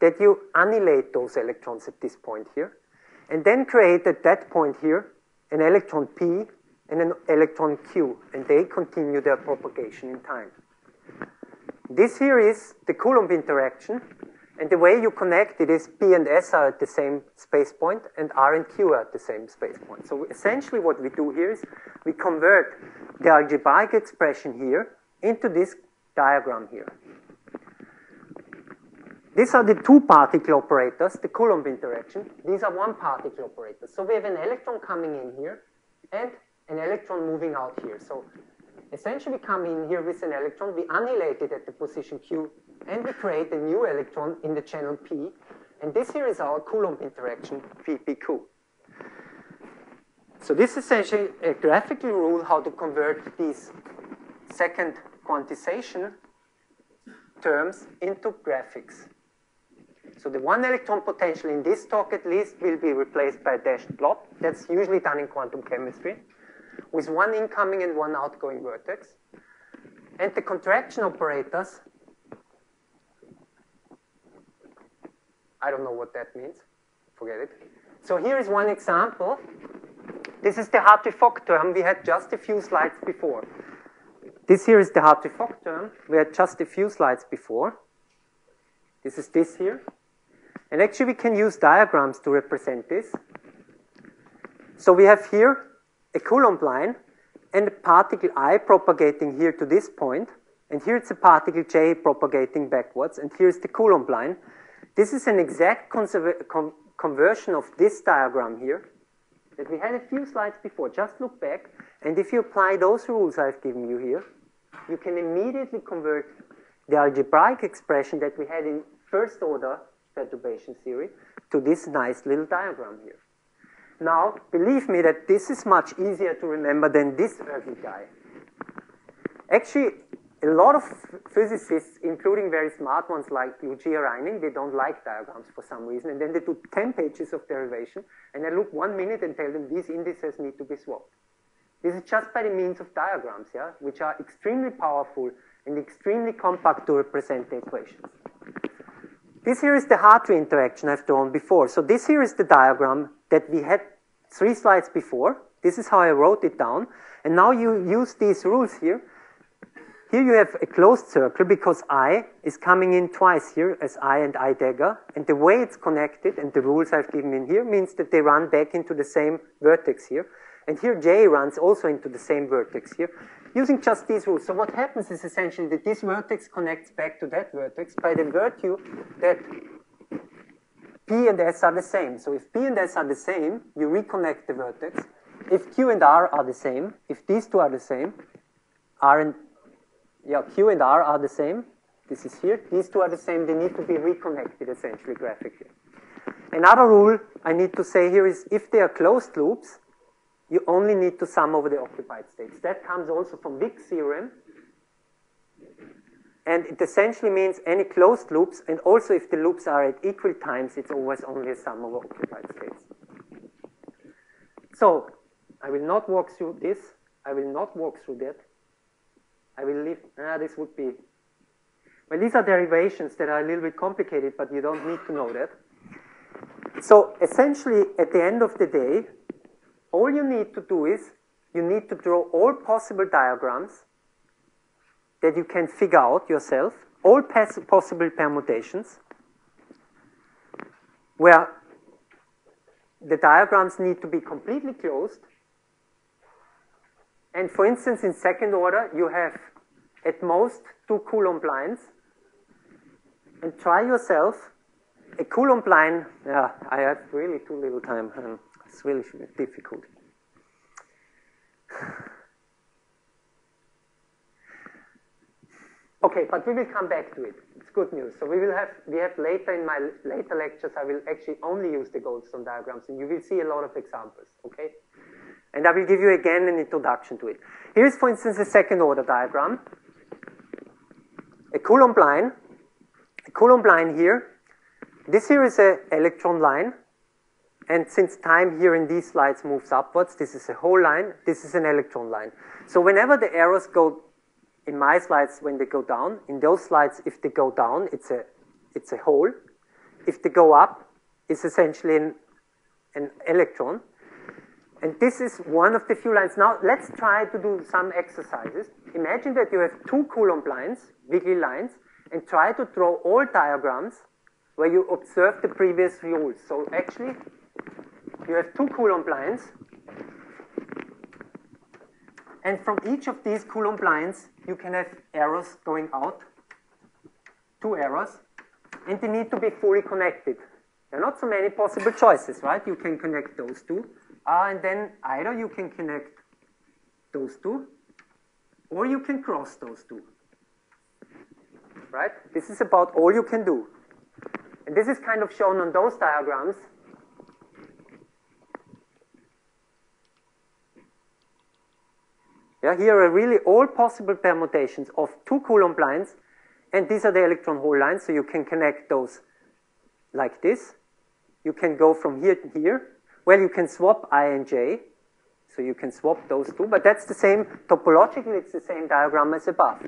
Speaker 1: that you annihilate those electrons at this point here, and then create at that point here an electron p and an electron q, and they continue their propagation in time. This here is the Coulomb interaction, and the way you connect it is P and S are at the same space point, and R and Q are at the same space point. So essentially what we do here is we convert the algebraic expression here into this diagram here. These are the two particle operators, the Coulomb interaction. These are one particle operators. So we have an electron coming in here and an electron moving out here. So essentially we come in here with an electron, we annihilate it at the position Q, and we create a new electron in the channel P. And this here is our Coulomb interaction, PPQ. So this is essentially uh, a graphical rule how to convert these second quantization terms into graphics. So the one electron potential in this talk at least will be replaced by a dashed plot. That's usually done in quantum chemistry with one incoming and one outgoing vertex. And the contraction operators, I don't know what that means. Forget it. So here is one example. This is the Hartree-Fock term we had just a few slides before. This here is the Hartree-Fock term we had just a few slides before. This is this here. And actually we can use diagrams to represent this. So we have here a Coulomb line and a particle I propagating here to this point, and here it's a particle J propagating backwards, and here's the Coulomb line. This is an exact con conversion of this diagram here that we had a few slides before. Just look back, and if you apply those rules I've given you here, you can immediately convert the algebraic expression that we had in first order perturbation theory to this nice little diagram here. Now, believe me that this is much easier to remember than this ugly guy. Actually, a lot of physicists, including very smart ones like Lucia Reining, they don't like diagrams for some reason, and then they do 10 pages of derivation, and I look one minute and tell them these indices need to be swapped. This is just by the means of diagrams, yeah, which are extremely powerful and extremely compact to represent the equations. This here is the Hartree interaction I've drawn before. So this here is the diagram that we had three slides before. This is how I wrote it down. And now you use these rules here. Here you have a closed circle because I is coming in twice here as I and I dagger. And the way it's connected and the rules I've given in here means that they run back into the same vertex here. And here J runs also into the same vertex here using just these rules. So what happens is essentially that this vertex connects back to that vertex by the virtue that P and S are the same. So if P and S are the same, you reconnect the vertex. If Q and R are the same, if these two are the same, R and yeah, Q and R are the same. This is here. These two are the same. They need to be reconnected essentially graphically. Another rule I need to say here is if they are closed loops, you only need to sum over the occupied states. That comes also from Wick's theorem. And it essentially means any closed loops, and also if the loops are at equal times, it's always only a sum over occupied states. So, I will not walk through this. I will not walk through that. I will leave, ah, this would be, well, these are derivations that are a little bit complicated, but you don't need to know that. So, essentially, at the end of the day, all you need to do is you need to draw all possible diagrams that you can figure out yourself, all possible permutations, where the diagrams need to be completely closed. And for instance, in second order, you have at most two Coulomb lines. And try yourself a Coulomb line. Yeah, I have really too little time. Um, It's really difficult. [SIGHS] Okay, but we will come back to it. It's good news. So we will have, we have later in my later lectures, I will actually only use the Goldstone diagrams and you will see a lot of examples, okay? And I will give you again an introduction to it. Here's, for instance, a second order diagram. A Coulomb line, a Coulomb line here. This here is an electron line. And since time here in these slides moves upwards, this is a hole line, this is an electron line. So whenever the arrows go in my slides when they go down. In those slides, if they go down, it's a, it's a hole. If they go up, it's essentially an, an electron. And this is one of the few lines. Now, let's try to do some exercises. Imagine that you have two Coulomb lines, wiggly lines, and try to draw all diagrams where you observe the previous rules. So actually, you have two Coulomb lines, and from each of these Coulomb lines, you can have arrows going out, two arrows, and they need to be fully connected. There are not so many possible choices, right? You can connect those two, uh, and then either you can connect those two, or you can cross those two. Right? This is about all you can do. And this is kind of shown on those diagrams. Yeah, here are really all possible permutations of two Coulomb lines, and these are the electron hole lines, so you can connect those like this. You can go from here to here. Well, you can swap I and J, so you can swap those two, but that's the same, topologically it's the same diagram as above.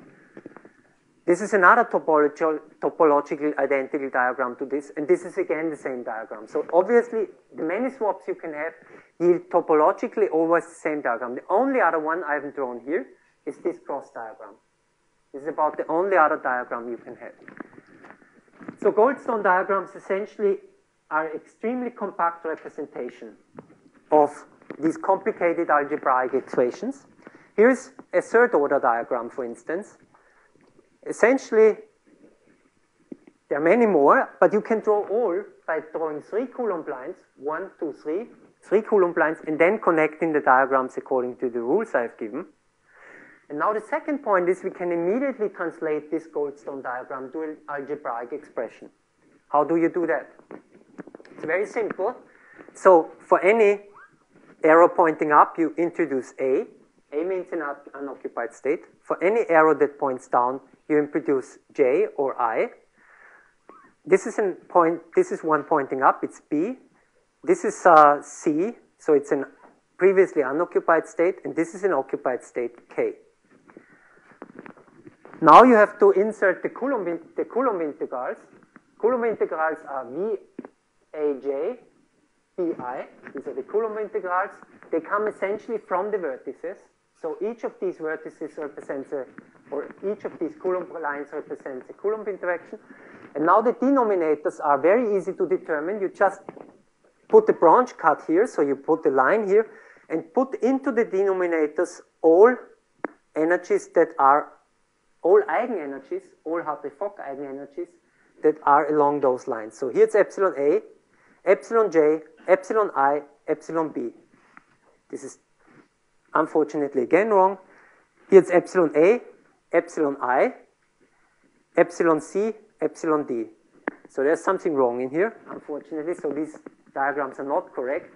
Speaker 1: This is another topological, topological identical diagram to this, and this is again the same diagram. So obviously, the many swaps you can have yield topologically always the same diagram. The only other one I haven't drawn here is this cross diagram. This is about the only other diagram you can have. So Goldstone diagrams essentially are extremely compact representation of these complicated algebraic equations. Here's a third order diagram, for instance. Essentially, there are many more, but you can draw all by drawing three Coulomb lines, one, two, three, three Coulomb lines, and then connecting the diagrams according to the rules I've given. And now the second point is we can immediately translate this Goldstone diagram to an algebraic expression. How do you do that? It's very simple. So for any arrow pointing up, you introduce A. A means an unoccupied state. For any arrow that points down, you introduce J or I. This is, an point, this is one pointing up, it's B. This is uh, C, so it's a previously unoccupied state, and this is an occupied state, K. Now you have to insert the Coulomb, the Coulomb integrals. Coulomb integrals are V, A, J, B, I. These are the Coulomb integrals. They come essentially from the vertices. So each of these vertices represents a or each of these Coulomb lines represents a Coulomb interaction. And now the denominators are very easy to determine. You just put the branch cut here, so you put the line here, and put into the denominators all energies that are, all eigenenergies, all Hartree-Fock eigenenergies that are along those lines. So here it's epsilon A, epsilon J, epsilon I, epsilon B. This is unfortunately again wrong. Here it's epsilon A, epsilon i, epsilon c, epsilon d. So there's something wrong in here, unfortunately, so these diagrams are not correct.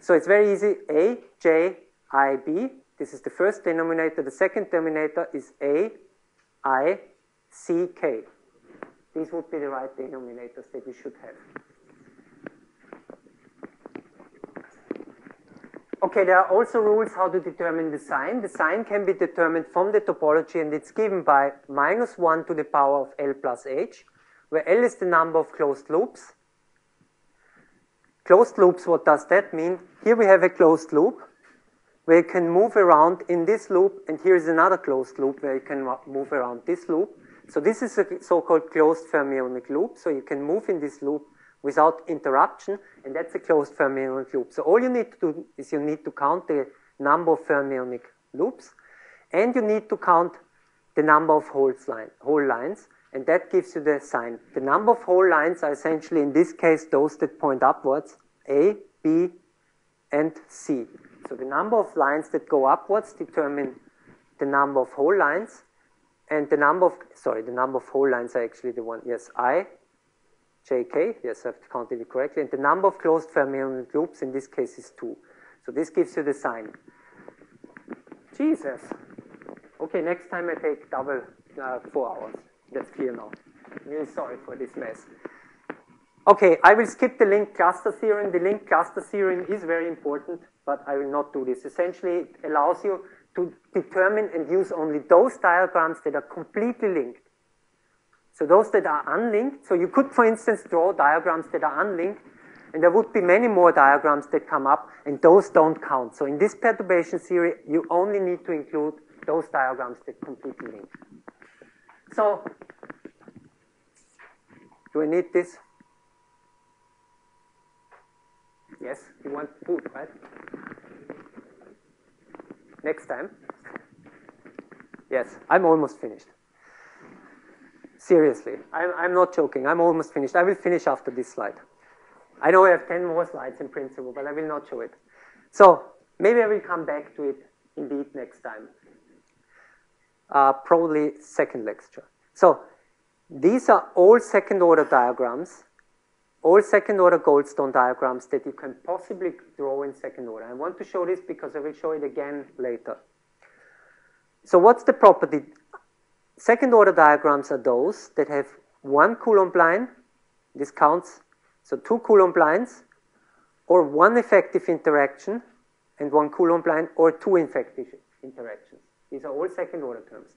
Speaker 1: So it's very easy, A, J, I, B. This is the first denominator. The second denominator is A, I, C, K. These would be the right denominators that you should have. Okay, there are also rules how to determine the sign. The sign can be determined from the topology and it's given by minus 1 to the power of L plus H, where L is the number of closed loops. Closed loops, what does that mean? Here we have a closed loop where you can move around in this loop, and here is another closed loop where you can move around this loop. So this is a so-called closed fermionic loop, so you can move in this loop without interruption, and that's a closed fermionic loop. So all you need to do is you need to count the number of fermionic loops, and you need to count the number of holes line, hole lines, and that gives you the sign. The number of hole lines are essentially, in this case, those that point upwards, A, B, and C. So the number of lines that go upwards determine the number of hole lines, and the number of, sorry, the number of hole lines are actually the one, yes, I, jk, yes, I've counted it correctly, and the number of closed fermionic loops in this case is 2. So this gives you the sign. Jesus. Okay, next time I take double uh, 4 hours. That's clear now. I'm really sorry for this mess. Okay, I will skip the linked cluster theorem. The linked cluster theorem is very important, but I will not do this. Essentially, it allows you to determine and use only those diagrams that are completely linked. So those that are unlinked, so you could, for instance, draw diagrams that are unlinked, And there would be many more diagrams that come up, and those don't count. So in this perturbation theory, you only need to include those diagrams that completely link. So, do I need this? Yes, you want food, right? Next time. Yes, I'm almost finished. Seriously, I'm, I'm not joking. I'm almost finished. I will finish after this slide. I know I have 10 more slides in principle, but I will not show it. So maybe I will come back to it indeed next time. Uh, probably second lecture. So these are all second order diagrams, all second order Goldstone diagrams that you can possibly draw in second order. I want to show this because I will show it again later. So what's the property? Second order diagrams are those that have one Coulomb line, this counts, so two Coulomb lines, or one effective interaction and one Coulomb line, or two effective interactions. These are all second order terms.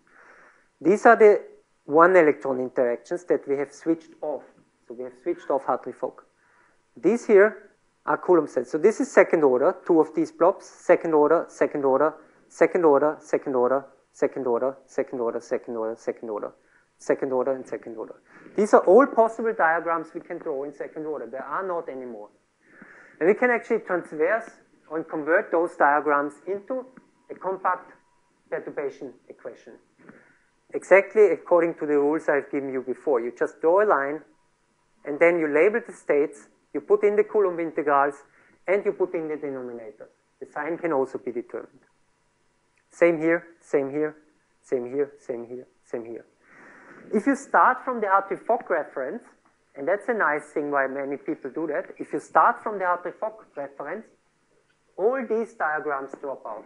Speaker 1: These are the one electron interactions that we have switched off. So we have switched off Hartree-Fock. These here are Coulomb sets. So this is second order, two of these blobs, second order, second order, second order, second order, second order, second order, second order, second order, second order, and second order. These are all possible diagrams we can draw in second order. There are not anymore. And we can actually transverse and convert those diagrams into a compact perturbation equation. Exactly according to the rules I've given you before. You just draw a line, and then you label the states, you put in the Coulomb integrals, and you put in the denominator. The sign can also be determined. Same here, same here, same here, same here, same here. If you start from the Hartree-Fock reference, and that's a nice thing why many people do that, if you start from the Hartree-Fock reference, all these diagrams drop out.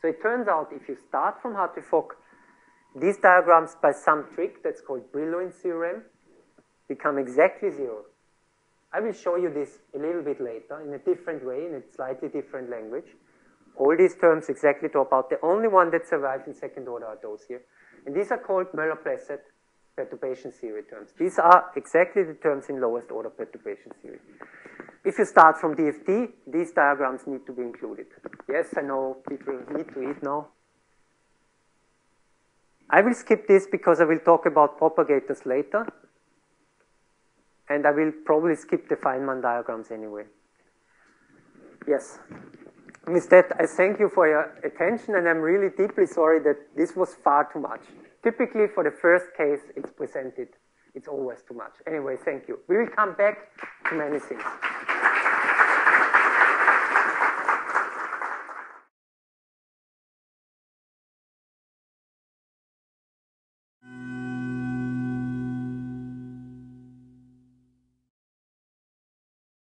Speaker 1: So it turns out if you start from Hartree-Fock, these diagrams by some trick that's called Brillouin theorem become exactly zero. I will show you this a little bit later in a different way, in a slightly different language. All these terms exactly drop out. The only one that survives in second order are those here. And these are called Møller-Plesset perturbation theory terms. These are exactly the terms in lowest order perturbation theory. If you start from DFT, these diagrams need to be included. Yes, I know people need to eat now. I will skip this because I will talk about propagators later. And I will probably skip the Feynman diagrams anyway. Yes. With that, I thank you for your attention, and I'm really deeply sorry that this was far too much. Typically, for the first case it's presented, it's always too much. Anyway, thank you. We will come back to many things.